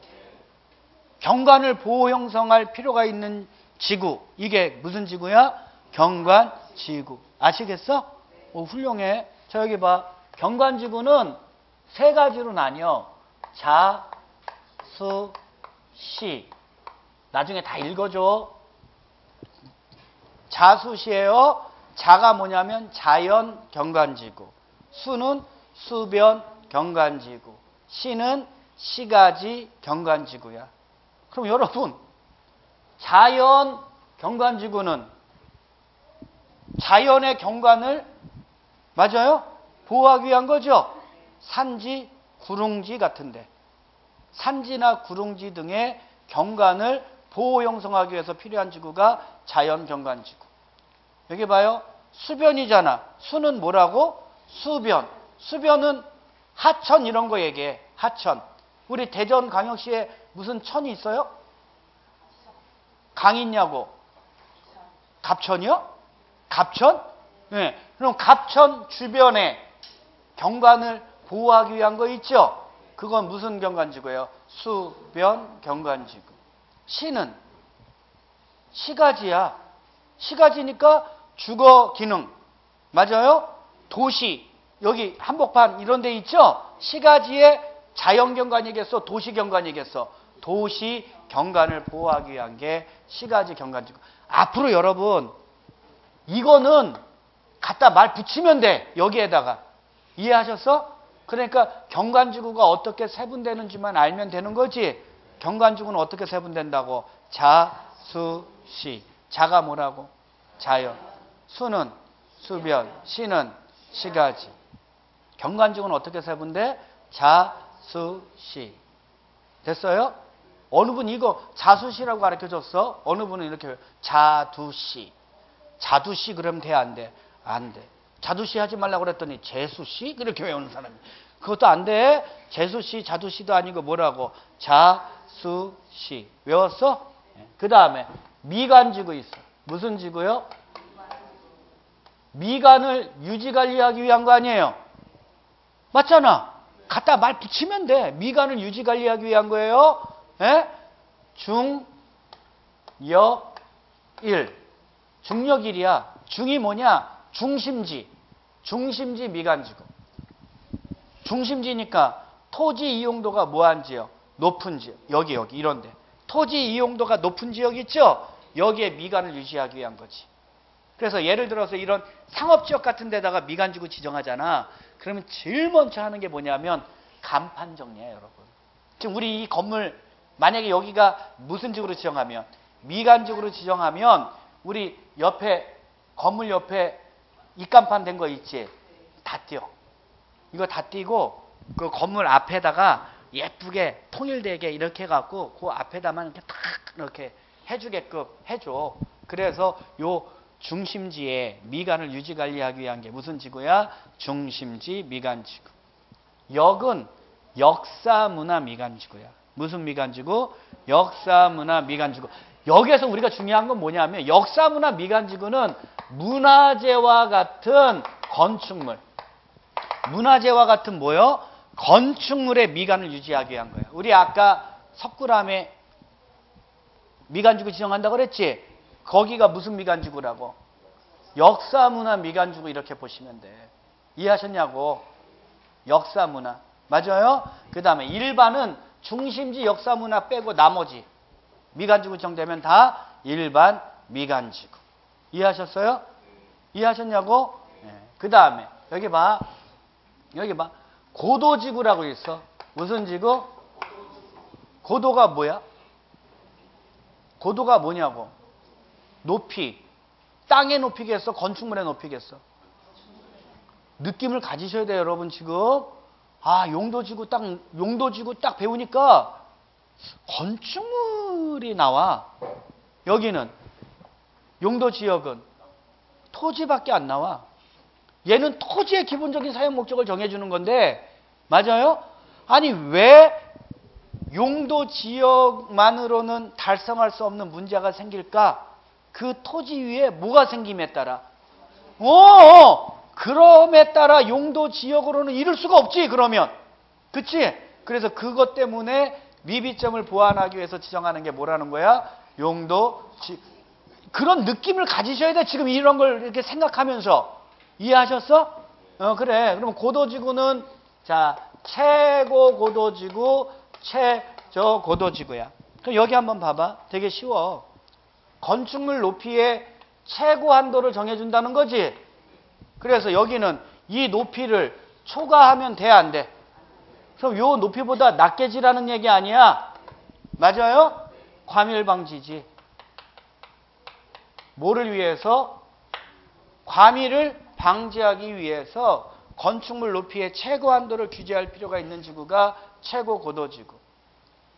경관을 보호 형성할 필요가 있는 지구. 이게 무슨 지구야? 경관 지구. 아시겠어? 오, 훌륭해. 자, 여기 봐. 경관 지구는 세 가지로 나뉘어. 자, 수, 시. 나중에 다 읽어줘. 자수시예요. 자가 뭐냐면 자연 경관지구. 수는 수변 경관지구. 시는 시가지 경관지구야. 그럼 여러분, 자연 경관지구는 자연의 경관을 맞아요? 보호하기 위한 거죠. 산지, 구릉지 같은데 산지나 구릉지 등의 경관을 보호 형성하기 위해서 필요한 지구가 자연 경관 지구. 여기 봐요. 수변이잖아. 수는 뭐라고? 수변. 수변은 하천 이런 거 얘기해. 하천. 우리 대전 광역시에 무슨 천이 있어요? 강 있냐고? 갑천이요? 갑천? 네. 그럼 갑천 주변에 경관을 보호하기 위한 거 있죠? 그건 무슨 경관지구예요? 수변 경관지구. 시는 시가지야. 시가지니까 주거 기능. 맞아요? 도시. 여기 한복판 이런 데 있죠? 시가지의 자연 경관이겠어? 도시 경관이겠어? 도시 경관을 보호하기 위한 게 시가지 경관지구. 앞으로 여러분 이거는 갖다 말 붙이면 돼. 여기에다가. 이해하셨어? 그러니까 경관지구가 어떻게 세분되는지만 알면 되는 거지. 경관지구는 어떻게 세분된다고? 자, 수, 시. 자가 뭐라고? 자연. 수는 수변, 시는 시가지. 경관지구는 어떻게 세분돼? 자, 수, 시. 됐어요? 어느 분 이거 자수시라고 가르쳐 줬어? 어느 분은 이렇게 자두시. 자두시 그러면 돼, 안 돼? 안 돼. 자두시 하지 말라고 그랬더니 재수시? 이렇게 외우는 사람이. 그것도 안 돼. 재수시, 자두시도 아니고 뭐라고? 자수시. 외웠어? 그 다음에 미간지구 있어. 무슨 지구요? 미간을 유지 관리하기 위한 거 아니에요? 맞잖아. 갖다 말 붙이면 돼. 미간을 유지 관리하기 위한 거예요. 예? 중, 역, 일. 중력일이야. 중이 뭐냐? 중심지. 중심지 미간지구. 중심지니까 토지 이용도가 뭐한 지역? 높은 지역. 여기 여기 이런데. 토지 이용도가 높은 지역 있죠? 여기에 미간을 유지하기 위한 거지. 그래서 예를 들어서 이런 상업지역 같은 데다가 미간지구 지정하잖아. 그러면 제일 먼저 하는 게 뭐냐면 간판 정리야 여러분. 지금 우리 이 건물 만약에 여기가 무슨 지구로 지정하면 미간지구로 지정하면 우리 옆에 건물 옆에 입간판 된 거 있지? 다 띄어. 이거 다 띄고 그 건물 앞에다가 예쁘게 통일되게 이렇게 해갖고 그 앞에다만 이렇게 탁 이렇게 해주게끔 해줘. 그래서 요 중심지에 미간을 유지 관리하기 위한 게 무슨 지구야? 중심지 미간 지구. 역은 역사 문화 미간 지구야. 무슨 미간 지구? 역사 문화 미간 지구. 여기에서 우리가 중요한 건 뭐냐면 역사 문화 미간 지구는 문화재와 같은 건축물. 문화재와 같은 뭐요? 건축물의 미간을 유지하기 위한 거예요. 우리 아까 석굴암에 미간지구 지정한다고 그랬지? 거기가 무슨 미간지구라고? 역사문화 미간지구 이렇게 보시면 돼. 이해하셨냐고? 역사문화. 맞아요? 그 다음에 일반은 중심지 역사문화 빼고 나머지 미간지구 정되면 다 일반 미간지구. 이해하셨어요? 이해하셨냐고? 그 다음에 여기 봐. 여기 봐. 고도지구라고 있어. 무슨 지구? 고도가 뭐야? 고도가 뭐냐고? 높이. 땅의 높이겠어? 건축물의 높이겠어? 느낌을 가지셔야 돼요, 여러분, 지금. 아, 용도지구 딱, 용도지구 딱 배우니까 건축물이 나와. 여기는 용도 지역은 토지밖에 안 나와. 얘는 토지의 기본적인 사용 목적을 정해주는 건데, 맞아요? 아니, 왜 용도 지역만으로는 달성할 수 없는 문제가 생길까? 그 토지 위에 뭐가 생김에 따라. 어, 어, 그럼에 따라 용도 지역으로는 이룰 수가 없지, 그러면. 그치? 그래서 그것 때문에 미비점을 보완하기 위해서 지정하는 게 뭐라는 거야? 용도 지, 그런 느낌을 가지셔야 돼. 지금 이런 걸 이렇게 생각하면서. 이해하셨어? 어, 그래. 그럼 고도지구는, 자, 최고 고도지구, 최저 고도지구야. 그럼 여기 한번 봐봐. 되게 쉬워. 건축물 높이의 최고 한도를 정해준다는 거지. 그래서 여기는 이 높이를 초과하면 돼, 안 돼? 그럼 요 높이보다 낮게 지라는 얘기 아니야? 맞아요? 과밀 방지지. 뭐를 위해서? 과밀을 방지하기 위해서 건축물 높이의 최고 한도를 규제할 필요가 있는 지구가 최고 고도 지구.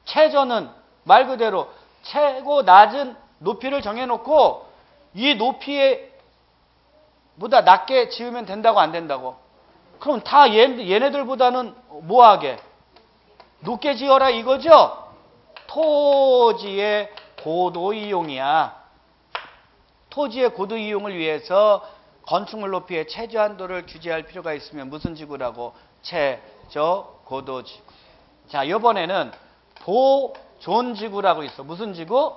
최저는 말 그대로 최고 낮은 높이를 정해놓고 이 높이에 보다 낮게 지으면 된다고 안 된다고? 그럼 다 얘, 얘네들보다는 뭐하게? 높게 지어라 이거죠? 토지의 고도 이용이야. 토지의 고도 이용을 위해서 건축물 높이의 최저 한도를 규제할 필요가 있으면 무슨 지구라고? 최저 고도 지구. 자, 이번에는 보존 지구라고 있어. 무슨 지구?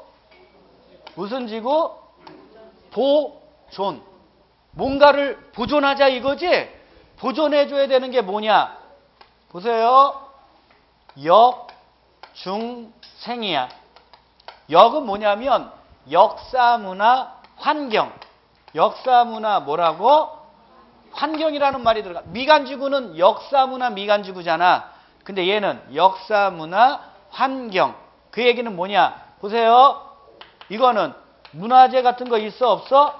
무슨 지구? 보존. 뭔가를 보존하자 이거지? 보존해줘야 되는 게 뭐냐? 보세요. 역, 중, 생이야. 역은 뭐냐면 역사, 문화, 환경. 역사, 문화 뭐라고? 환경이라는 말이 들어가. 미간지구는 역사, 문화, 미간지구잖아. 근데 얘는 역사, 문화, 환경. 그 얘기는 뭐냐? 보세요. 이거는 문화재 같은 거 있어 없어?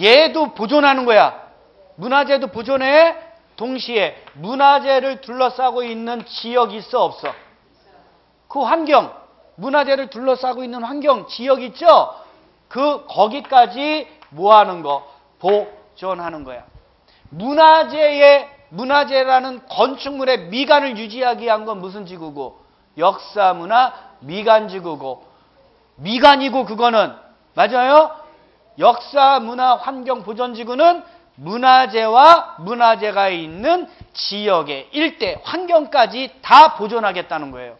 얘도 보존하는 거야. 문화재도 보존해. 동시에 문화재를 둘러싸고 있는 지역 있어 없어? 그 환경, 문화재를 둘러싸고 있는 환경, 지역 있죠? 그 거기까지 뭐 하는 거? 보존하는 거야. 문화재의 문화재라는 건축물의 미간을 유지하기 위한 건 무슨 지구고? 역사 문화 미간 지구고. 미간이고 그거는 맞아요? 역사 문화 환경 보존 지구는 문화재와 문화재가 있는 지역의 일대 환경까지 다 보존하겠다는 거예요.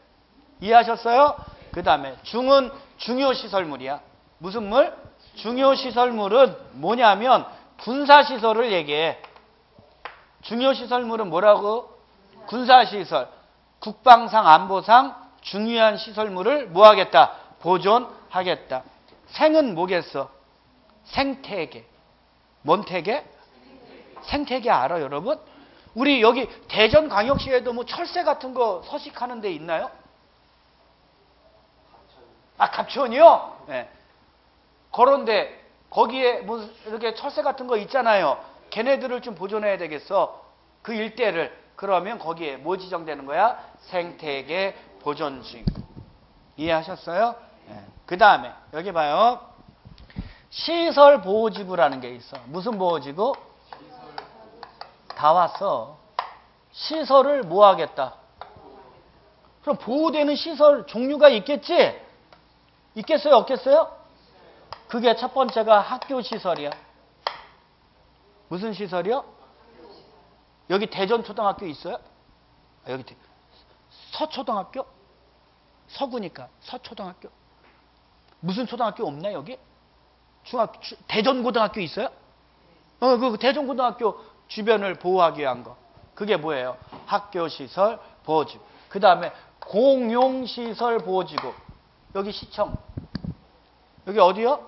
이해하셨어요? 그 다음에 중은 중요시설물이야. 무슨 물? 중요시설물은 뭐냐면 군사시설을 얘기해. 중요시설물은 뭐라고? 군사시설. 국방상, 안보상 중요한 시설물을 뭐 하겠다? 보존하겠다. 생은 뭐겠어? 생태계. 뭔 태계? 생태계 알아, 여러분? 우리 여기 대전광역시에도 뭐 철새 같은 거 서식하는 데 있나요? 아, 갑천이요? 네. 그런데 거기에 뭐 이렇게 철새 같은 거 있잖아요. 걔네들을 좀 보존해야 되겠어. 그 일대를. 그러면 거기에 뭐 지정되는 거야? 생태계 보존지구. 이해하셨어요? 네. 그 다음에 여기 봐요. 시설 보호지구라는 게 있어. 무슨 보호지구? 다 왔어. 시설을 뭐 하겠다? 그럼 보호되는 시설 종류가 있겠지? 있겠어요? 없겠어요? 그게 첫 번째가 학교 시설이야. 무슨 시설이요? 여기 대전초등학교 있어요? 아, 여기 서초등학교? 서구니까 서초등학교. 무슨 초등학교 없나 여기? 중학 주- 대전고등학교 있어요? 어, 그 대전고등학교 주변을 보호하기 위한 거. 그게 뭐예요? 학교 시설 보호지구. 그 다음에 공용 시설 보호지구. 여기 시청. 여기 어디요?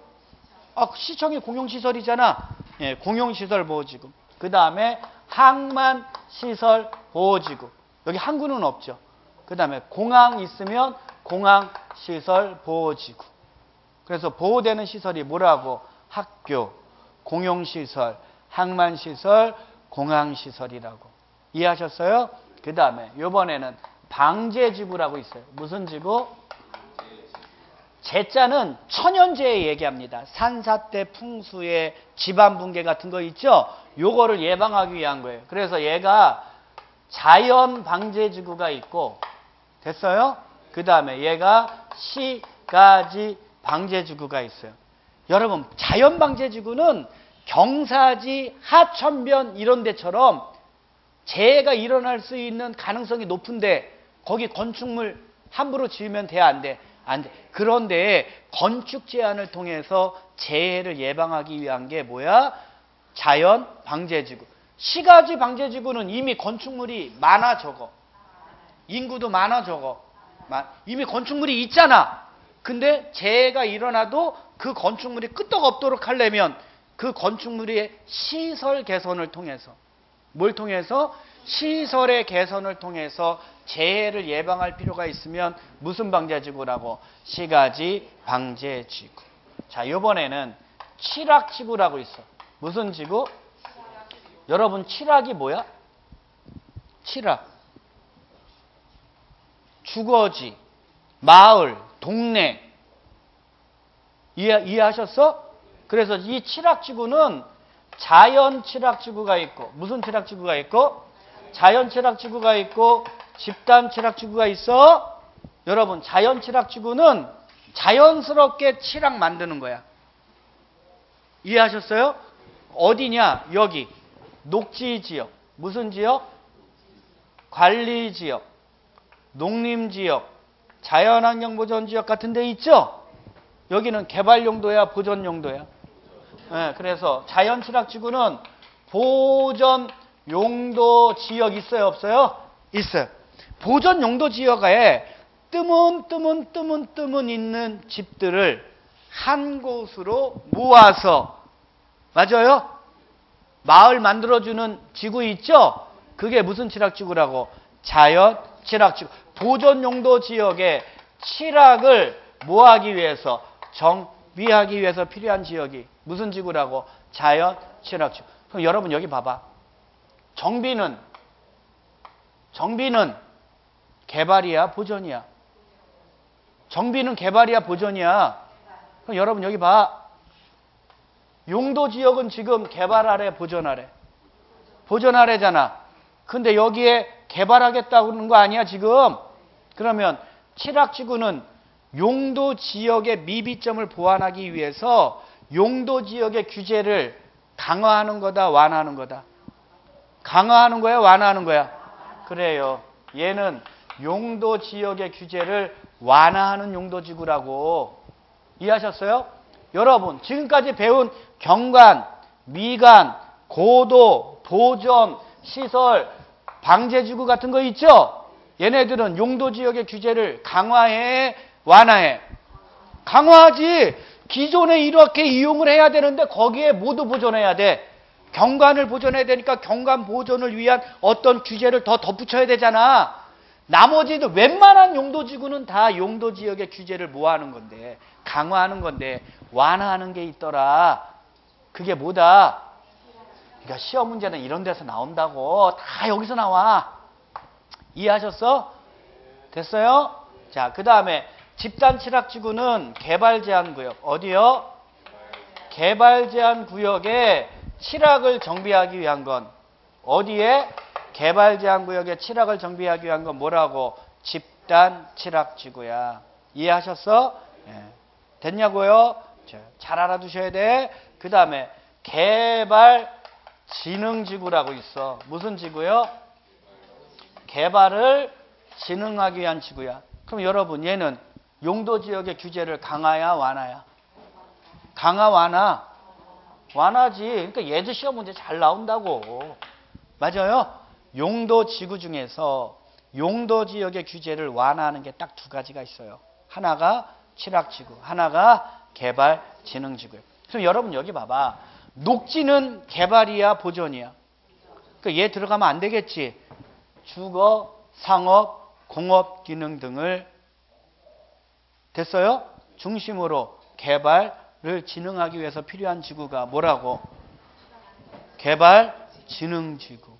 아, 시청이 공용 시설이잖아. 예, 공용 시설 보호지구. 그 다음에 항만 시설 보호지구. 여기 항구는 없죠. 그 다음에 공항 있으면 공항 시설 보호지구. 그래서 보호되는 시설이 뭐라고? 학교, 공용시설, 항만시설, 공항시설이라고. 이해하셨어요? 그 다음에 이번에는 방제지구라고 있어요. 무슨 지구? 제자는 천연재해 얘기합니다. 산사태, 풍수에 집안 붕괴 같은 거 있죠? 요거를 예방하기 위한 거예요. 그래서 얘가 자연 방제 지구가 있고 됐어요? 그 다음에 얘가 시가지 방제지구가 있어요. 여러분 자연 방제지구는 경사지, 하천변 이런 데처럼 재해가 일어날 수 있는 가능성이 높은데 거기 건축물 함부로 지으면 돼안 돼? 안 돼. 그런데 건축 제한을 통해서 재해를 예방하기 위한 게 뭐야? 자연 방제지구. 시가지 방제지구는 이미 건축물이 많아 적어. 인구도 많아. 마- 이미 건축물이 있잖아. 근데 재해가 일어나도 그 건축물이 끄떡 없도록 하려면 그 건축물의 시설 개선을 통해서 뭘 통해서 시설의 개선을 통해서 재해를 예방할 필요가 있으면 무슨 방제지구라고 시가지 방제지구. 자, 이번에는 칠학지구라고 있어. 무슨 지구? 여러분 칠학이 뭐야? 칠학. 주거지, 마을, 동네. 이해, 이해하셨어? 그래서 이 칠학지구는 자연 칠학지구가 있고 무슨 칠학지구가 있고 자연 칠학지구가 있고 집단 칠학지구가 있어. 여러분 자연 칠학지구는 자연스럽게 칠학 만드는 거야. 이해하셨어요? 어디냐? 여기 녹지 지역. 무슨 지역? 관리 지역, 농림 지역, 자연환경 보전 지역 같은 데 있죠? 여기는 개발 용도야, 보전 용도야? 예, 그래서 자연 칠학 지구는 보전 용도 지역 있어요, 없어요? 있어요. 보전 용도 지역에 뜸은 뜸은 뜸은 뜸은 있는 집들을 한 곳으로 모아서 맞아요? 마을 만들어주는 지구 있죠? 그게 무슨 칠학지구라고? 자연 칠학지구. 보전 용도 지역에 칠학을 모하기 위해서 정비하기 위해서 필요한 지역이 무슨 지구라고? 자연 칠학지구. 그럼 여러분 여기 봐봐. 정비는 정비는 개발이야, 보전이야. 정비는 개발이야, 보전이야. 그럼 여러분 여기 봐. 용도 지역은 지금 개발 아래, 보전 아래. 보전 아래잖아. 근데 여기에 개발하겠다는 거 아니야, 지금? 그러면 칠학지구는 용도 지역의 미비점을 보완하기 위해서 용도 지역의 규제를 강화하는 거다, 완화하는 거다. 강화하는 거야, 완화하는 거야? 그래요. 얘는 용도 지역의 규제를 완화하는 용도 지구라고. 이해하셨어요? 여러분, 지금까지 배운 경관, 미관, 고도, 보전, 시설, 방제지구 같은 거 있죠? 얘네들은 용도 지역의 규제를 강화해, 완화해. 강화하지. 기존에 이렇게 이용을 해야 되는데 거기에 모두 보존해야 돼. 경관을 보존해야 되니까 경관 보존을 위한 어떤 규제를 더 덧붙여야 되잖아. 나머지도 웬만한 용도지구는 다 용도지역의 규제를 모아하는 건데 강화하는 건데 완화하는 게 있더라. 그게 뭐다? 그러니까 시험 문제는 이런 데서 나온다고 다 여기서 나와. 이해하셨어? 됐어요? 자, 그 다음에 집단 칠학지구는 개발 제한 구역 어디요? 개발 제한 구역에 칠학을 정비하기 위한 건 어디에? 개발 제한 구역에 칠학을 정비하기 위한 건 뭐라고? 집단 칠학 지구야. 이해하셨어? 예. 됐냐고요? 자, 잘 알아두셔야 돼. 그 다음에 개발 진흥지구라고 있어. 무슨 지구요? 개발을 진흥하기 위한 지구야. 그럼 여러분 얘는 용도 지역의 규제를 강화야 완화야? 강화 완화? 완화지. 그러니까 얘도 시험 문제 잘 나온다고. 맞아요? 용도 지구 중에서 용도 지역의 규제를 완화하는 게 딱 두 가지가 있어요. 하나가 칠학지구, 하나가 개발진흥지구예요. 그럼 여러분 여기 봐봐. 녹지는 개발이야, 보존이야? 그러니까 얘 들어가면 안 되겠지. 주거, 상업, 공업 기능 등을 됐어요? 중심으로 개발을 진흥하기 위해서 필요한 지구가 뭐라고? 개발 진흥 지구.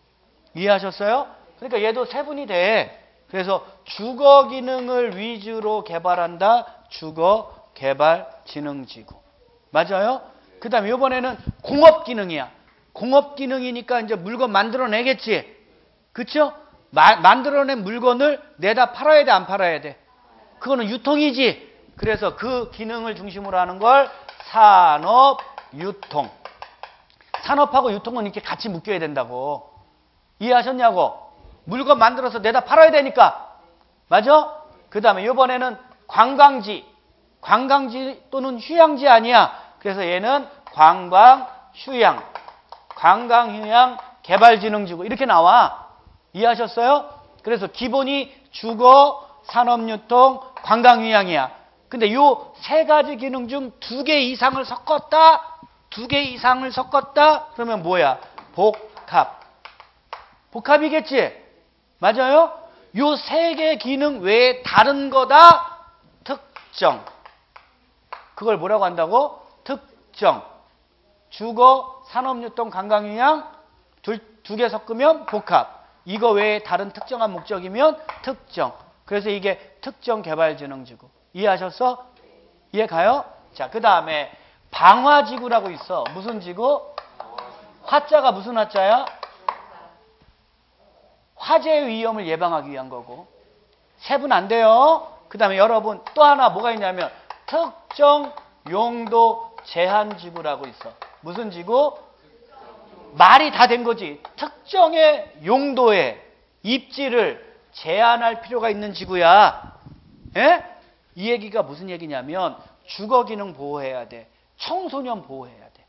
이해하셨어요? 그러니까 얘도 세분이 돼. 그래서 주거 기능을 위주로 개발한다. 주거 개발 진흥 지구. 맞아요? 그 다음에 이번에는 공업 기능이야. 공업 기능이니까 이제 물건 만들어내겠지. 그쵸? 마- 만들어낸 물건을 내다 팔아야 돼, 안 팔아야 돼? 그거는 유통이지. 그래서 그 기능을 중심으로 하는 걸 산업, 유통. 산업하고 유통은 이렇게 같이 묶여야 된다고. 이해하셨냐고? 물건 만들어서 내다 팔아야 되니까. 맞아? 그 다음에 이번에는 관광지. 관광지 또는 휴양지 아니야. 그래서 얘는 관광, 휴양. 관광, 휴양, 개발진흥지구. 이렇게 나와. 이해하셨어요? 그래서 기본이 주거, 산업유통, 관광휴양이야. 근데 요 세 가지 기능 중 두 개 이상을 섞었다? 두 개 이상을 섞었다? 그러면 뭐야? 복합. 복합이겠지? 맞아요? 요 세 개 기능 외에 다른 거다? 특정. 그걸 뭐라고 한다고? 특정. 주거, 산업유통, 관광휴양 두 개 섞으면 복합. 이거 외에 다른 특정한 목적이면 특정. 그래서 이게 특정 개발진흥지구. 이해하셨어? 이해 가요? 자, 그 다음에 방화지구라고 있어. 무슨 지구? 화자가 무슨 화자야? 화재 위험을 예방하기 위한 거고. 세 분 안 돼요. 그 다음에 여러분 또 하나 뭐가 있냐면 특정 용도 제한 지구라고 있어. 무슨 지구? 말이 다 된 거지. 특정의 용도의 입지를 제한할 필요가 있는 지구야. 예? 이 얘기가 무슨 얘기냐면 주거 기능 보호해야 돼. 청소년 보호해야 돼.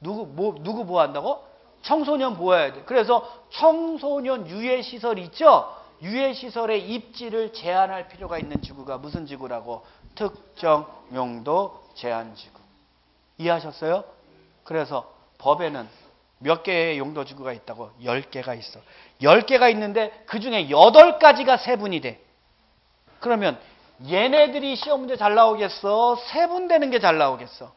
누구 뭐 누구 보호한다고? 청소년 보호해야 돼. 그래서 청소년 유해 시설 있죠? 유해 시설의 입지를 제한할 필요가 있는 지구가 무슨 지구라고? 특정 용도 제한 지구. 이해하셨어요? 그래서 법에는 몇 개의 용도 지구가 있다고? 10개가 있어. 10개가 있는데 그 중에 8가지가 세분이 돼. 그러면 얘네들이 시험 문제 잘 나오겠어? 세분되는 게 잘 나오겠어?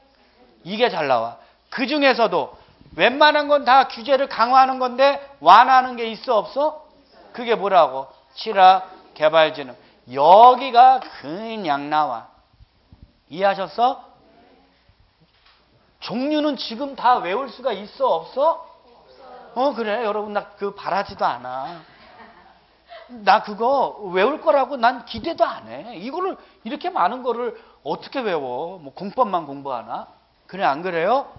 이게 잘 나와. 그 중에서도 웬만한 건 다 규제를 강화하는 건데 완화하는 게 있어 없어? 그게 뭐라고? 칠학, 개발진흥. 여기가 그냥 나와. 이해하셨어? 종류는 지금 다 외울 수가 있어 없어? 어 그래 여러분 나 그 바라지도 않아. 나 그거 외울 거라고 난 기대도 안 해. 이거를 이렇게 많은 거를 어떻게 외워? 뭐 공법만 공부하나? 그래 안 그래요?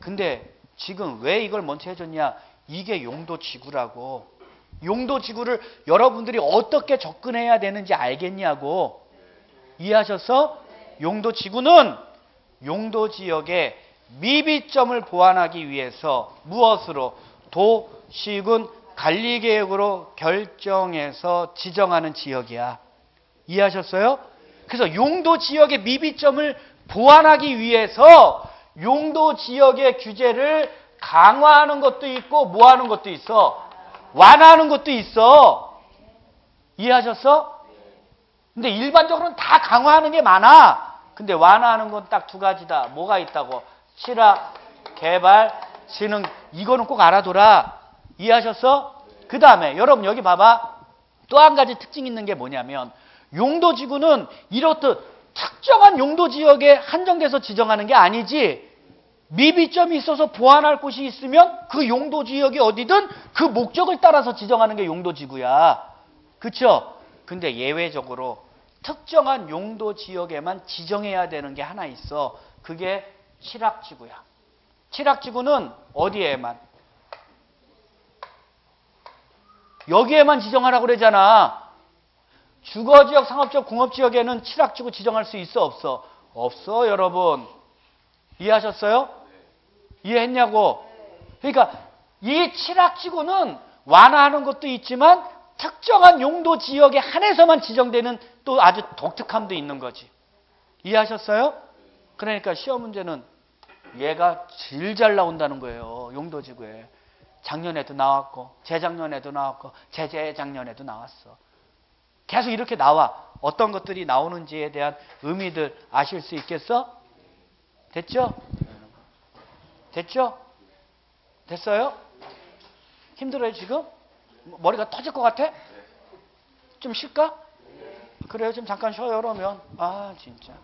근데 지금 왜 이걸 먼저 해줬냐? 이게 용도 지구라고. 용도 지구를 여러분들이 어떻게 접근해야 되는지 알겠냐고. 이해하셨어? 용도 지구는 용도 지역의 미비점을 보완하기 위해서 무엇으로 도, 시군, 관리 계획으로 결정해서 지정하는 지역이야. 이해하셨어요? 그래서 용도 지역의 미비점을 보완하기 위해서 용도 지역의 규제를 강화하는 것도 있고 뭐 하는 것도 있어? 완화하는 것도 있어. 이해하셨어? 근데 일반적으로는 다 강화하는 게 많아. 근데 완화하는 건 딱 두 가지다. 뭐가 있다고? 실화, 개발, 진흥. 이거는 꼭 알아둬라. 이해하셨어? 그 다음에 여러분 여기 봐봐. 또 한 가지 특징 있는 게 뭐냐면 용도지구는 이렇듯 특정한 용도지역에 한정돼서 지정하는 게 아니지. 미비점이 있어서 보완할 곳이 있으면 그 용도지역이 어디든 그 목적을 따라서 지정하는 게 용도지구야. 그쵸? 근데 예외적으로 특정한 용도 지역에만 지정해야 되는 게 하나 있어. 그게 칠학지구야. 칠학지구는 어디에만? 여기에만 지정하라고 그러잖아. 주거지역, 상업지역, 공업지역에는 칠학지구 지정할 수 있어, 없어? 없어, 여러분. 이해하셨어요? 이해했냐고? 그러니까 이 칠학지구는 완화하는 것도 있지만 특정한 용도 지역에 한해서만 지정되는 또 아주 독특함도 있는 거지. 이해하셨어요? 그러니까 시험 문제는 얘가 제일 잘 나온다는 거예요. 용도지구에. 작년에도 나왔고, 재작년에도 나왔고, 재재작년에도 나왔어. 계속 이렇게 나와. 어떤 것들이 나오는지에 대한 의미들 아실 수 있겠어? 됐죠? 됐죠? 됐어요? 힘들어요, 지금? 머리가 터질 것 같아? 좀 쉴까? 그래요, 좀 잠깐 쉬어요, 그러면. 아, 진짜.